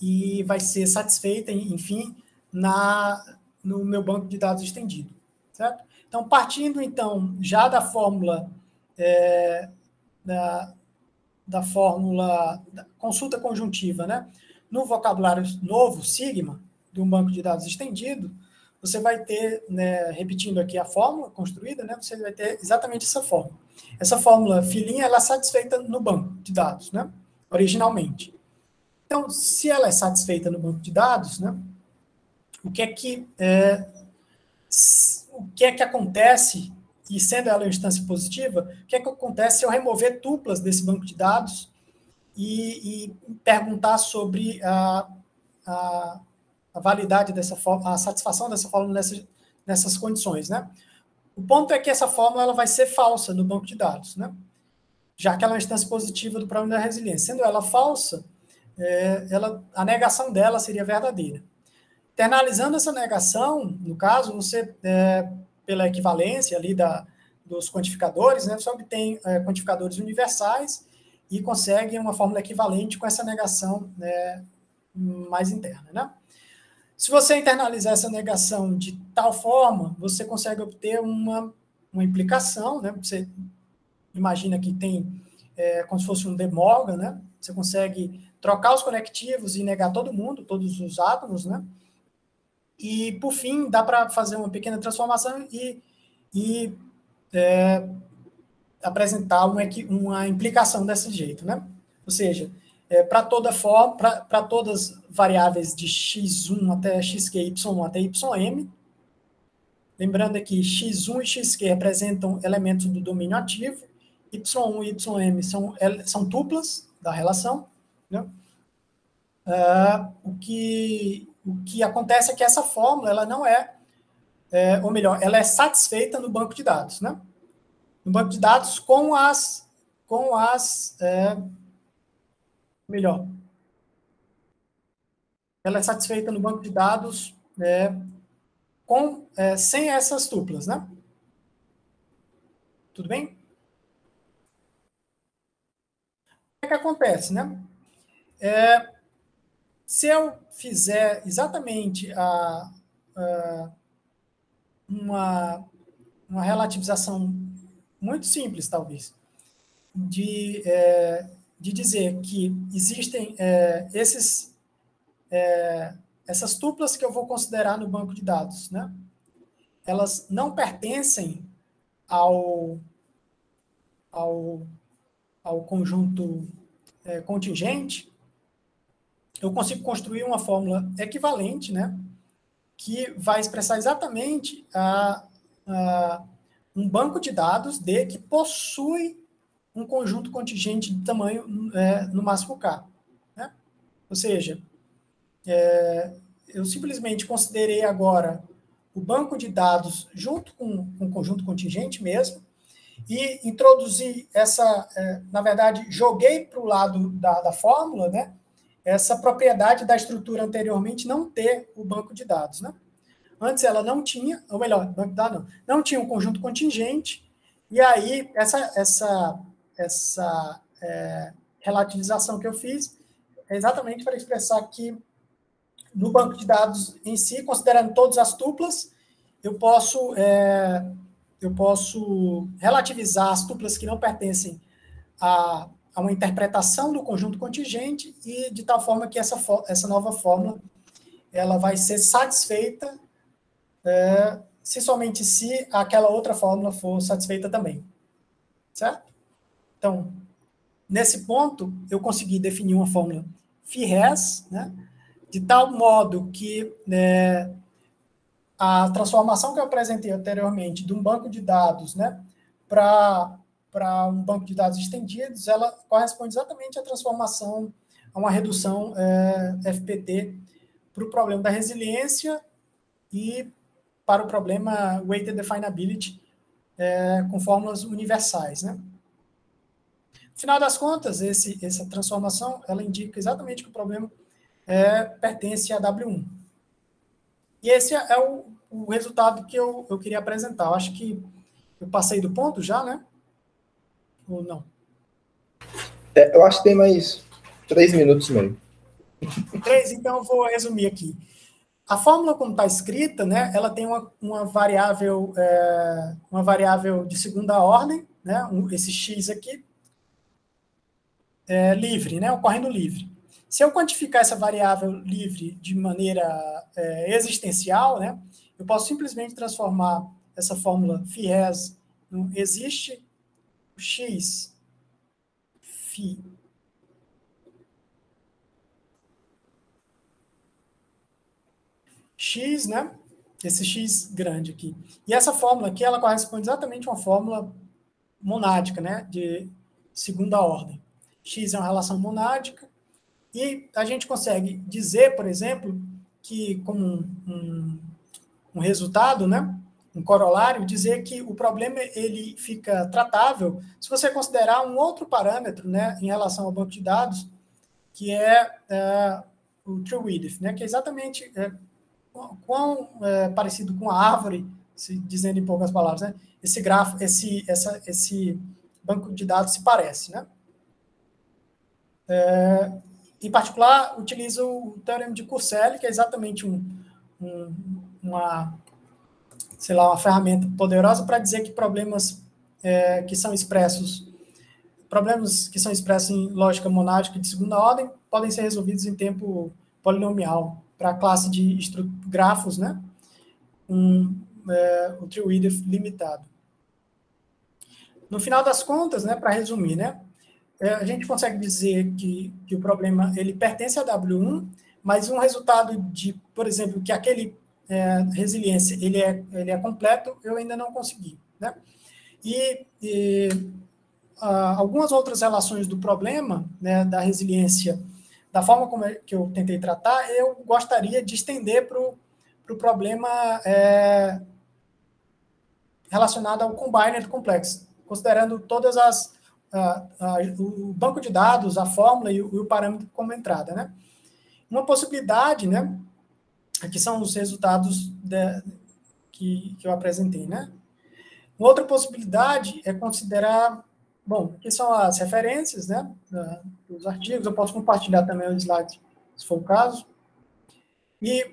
e vai ser satisfeita, enfim, na, no meu banco de dados estendido, certo? Então, partindo, então, já da fórmula é, da, da fórmula da consulta conjuntiva, né? No vocabulário novo, sigma, de um banco de dados estendido, você vai ter, né, repetindo aqui a fórmula construída, né, você vai ter exatamente essa fórmula. Essa fórmula filhinha, ela é satisfeita no banco de dados, né, originalmente. Então, se ela é satisfeita no banco de dados, né, o que é que é, o que é que acontece e sendo ela uma instância positiva, o que é que acontece se eu remover tuplas desse banco de dados e, e perguntar sobre a, a, a, validade dessa forma, a satisfação dessa fórmula nessas, nessas condições, né? O ponto é que essa fórmula ela vai ser falsa no banco de dados, né? Já que ela é uma instância positiva do problema da resiliência. Sendo ela falsa, é, ela, a negação dela seria verdadeira. Internalizando essa negação, no caso, você é, pela equivalência ali da, dos quantificadores, né, você obtém é, quantificadores universais e consegue uma fórmula equivalente com essa negação né, mais interna. Né? Se você internalizar essa negação de tal forma, você consegue obter uma, uma implicação, né? Você imagina que tem é, como se fosse um De Morgan, né? Você consegue trocar os conectivos e negar todo mundo, todos os átomos, né? E, por fim, dá para fazer uma pequena transformação e, e é, apresentar uma, uma implicação desse jeito, né? Ou seja, é, para toda forma, para todas variáveis de x1 até xk, y1 até ym, lembrando aqui, x1 e xk representam elementos do domínio ativo, y1 e ym são, são tuplas da relação, né? Uh, o que o que acontece é que essa fórmula ela não é, é, ou melhor, ela é satisfeita no banco de dados, né? No banco de dados com as, com as, é, melhor, ela é satisfeita no banco de dados é, com, é, sem essas tuplas, né? Tudo bem? O que, é que acontece, né? É, se eu fizer exatamente a, a uma, uma relativização muito simples, talvez, de, é, de dizer que existem é, esses, é, essas tuplas que eu vou considerar no banco de dados, né? Elas não pertencem ao, ao, ao conjunto é, contingente, eu consigo construir uma fórmula equivalente, né, que vai expressar exatamente a, a um banco de dados D que possui um conjunto contingente de tamanho é, no máximo K. Né? Ou seja, é, eu simplesmente considerei agora o banco de dados junto com, o conjunto contingente mesmo, e introduzi essa, é, na verdade, joguei para o lado da, da fórmula, né? Essa propriedade da estrutura anteriormente não ter o banco de dados, né? Antes ela não tinha, ou melhor, banco de dados não, não tinha um conjunto contingente, e aí essa, essa, essa é, relativização que eu fiz é exatamente para expressar que no banco de dados em si, considerando todas as tuplas, eu posso é, eu posso relativizar as tuplas que não pertencem a, a, uma interpretação do conjunto contingente e de tal forma que essa, essa nova fórmula ela vai ser satisfeita é, se somente se aquela outra fórmula for satisfeita também. Certo? Então, nesse ponto, eu consegui definir uma fórmula phi-res, né, de tal modo que né, a transformação que eu apresentei anteriormente de um banco de dados né, para um banco de dados estendidos, ela corresponde exatamente à transformação, a uma redução é, FPT para o problema da resiliência e para o problema Weighted Definability é, com fórmulas universais. Né? No final das contas, esse, essa transformação ela indica exatamente que o problema é, pertence a W1. E esse é o, o resultado que eu, eu queria apresentar. Eu acho que eu passei do ponto já, né? Ou não? É, eu acho que tem mais três minutos mesmo. Três, então eu vou resumir aqui. A fórmula como está escrita, né, ela tem uma, uma variável é, uma variável de segunda ordem, né, um, esse x aqui, é, livre, né, ocorrendo livre. Se eu quantificar essa variável livre de maneira é, existencial, né, eu posso simplesmente transformar essa fórmula phi-res no existe x phi x, né? Esse x grande aqui. E essa fórmula aqui, ela corresponde exatamente a uma fórmula monádica, né? De segunda ordem. x é uma relação monádica e a gente consegue dizer, por exemplo, que como um, um, um resultado, né, um corolário, dizer que o problema ele fica tratável se você considerar um outro parâmetro né, em relação ao banco de dados, que é, é o true width, né, que é exatamente é, quão é, parecido com a árvore, se dizendo em poucas palavras, né, esse grafo, esse, essa, esse banco de dados se parece, né? É, em particular, utilizo o teorema de Courcelle, que é exatamente um, um, uma, sei lá, uma ferramenta poderosa para dizer que problemas é, que são expressos, problemas que são expressos em lógica monádica de segunda ordem, podem ser resolvidos em tempo polinomial para a classe de grafos, né? Um, é, o width limitado. No final das contas, né, para resumir, né, é, a gente consegue dizer que, que o problema ele pertence a W1, mas um resultado de, por exemplo, que aquele é, resiliência ele é, ele é completo, eu ainda não consegui. Né? E, e algumas outras relações do problema né, da resiliência, da forma como é, que eu tentei tratar, eu gostaria de estender para o pro problema é, relacionado ao combined complex, considerando todas as o banco de dados, a fórmula e o, e o, parâmetro como entrada, né? Uma possibilidade, né? Aqui são os resultados que, que eu apresentei, né? Uma outra possibilidade é considerar, bom, aqui são as referências, né? dos artigos, eu posso compartilhar também o slide, se for o caso. E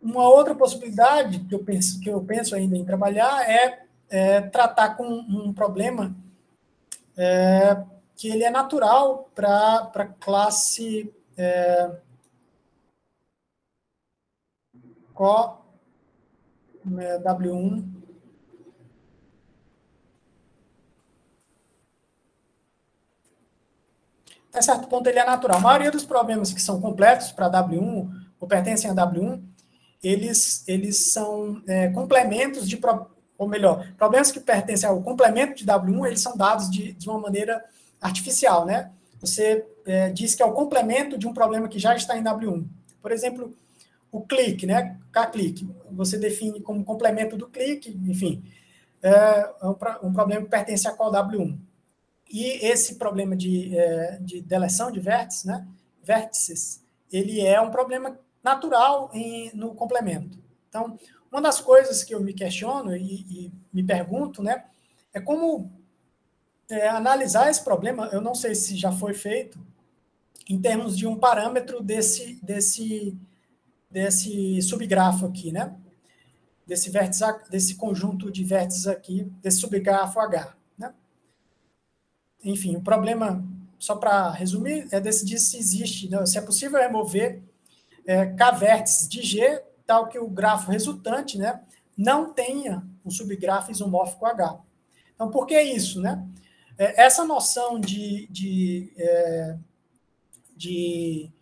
uma outra possibilidade que eu penso, que eu penso ainda em trabalhar é, é tratar com um problema é, que ele é natural para a classe é, CO né, W1 até certo ponto ele é natural. A maioria dos problemas que são completos para W1 ou pertencem a W1, eles, eles são é, complementos de, ou melhor, problemas que pertencem ao complemento de W1, eles são dados de, de uma maneira artificial, né? Você é, diz que é o complemento de um problema que já está em W1. Por exemplo, o clique, né? K-clique. Você define como complemento do clique, enfim. É um, um problema que pertence a qual W1. E esse problema de, é, de deleção de vértices, né? Vértices, ele é um problema natural em, no complemento. Então, uma das coisas que eu me questiono e, e me pergunto, né? É como é, analisar esse problema. Eu não sei se já foi feito em termos de um parâmetro desse, desse, desse subgrafo aqui, né? Desse, vértice, desse conjunto de vértices aqui, desse subgrafo H. Né? Enfim, o problema, só para resumir, é decidir se existe, né? se é possível remover é, K vértices de G, tal que o grafo resultante né, não tenha um subgrafo isomórfico H. Então, por que isso? Né? É, essa noção de, de, é, de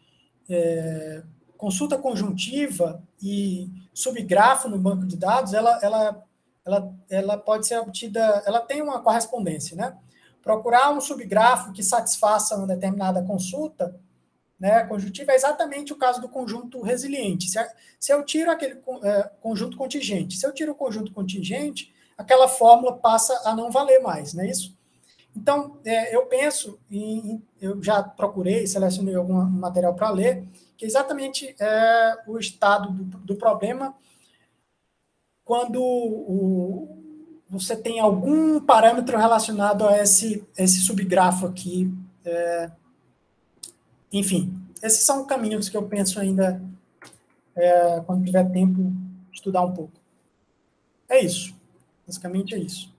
é, consulta conjuntiva e subgrafo no banco de dados, ela, ela, ela, ela pode ser obtida, ela tem uma correspondência, né? Procurar um subgrafo que satisfaça uma determinada consulta, né, conjuntiva, é exatamente o caso do conjunto resiliente. Se, se eu tiro aquele é, conjunto contingente, se eu tiro o conjunto contingente, aquela fórmula passa a não valer mais, não é isso? Então, é, eu penso, em, eu já procurei, selecionei algum material para ler, que exatamente é, o estado do, do problema quando o, você tem algum parâmetro relacionado a esse, esse subgrafo aqui. É, enfim, esses são caminhos que eu penso ainda, é, quando tiver tempo, estudar um pouco. É isso. Basicamente é isso.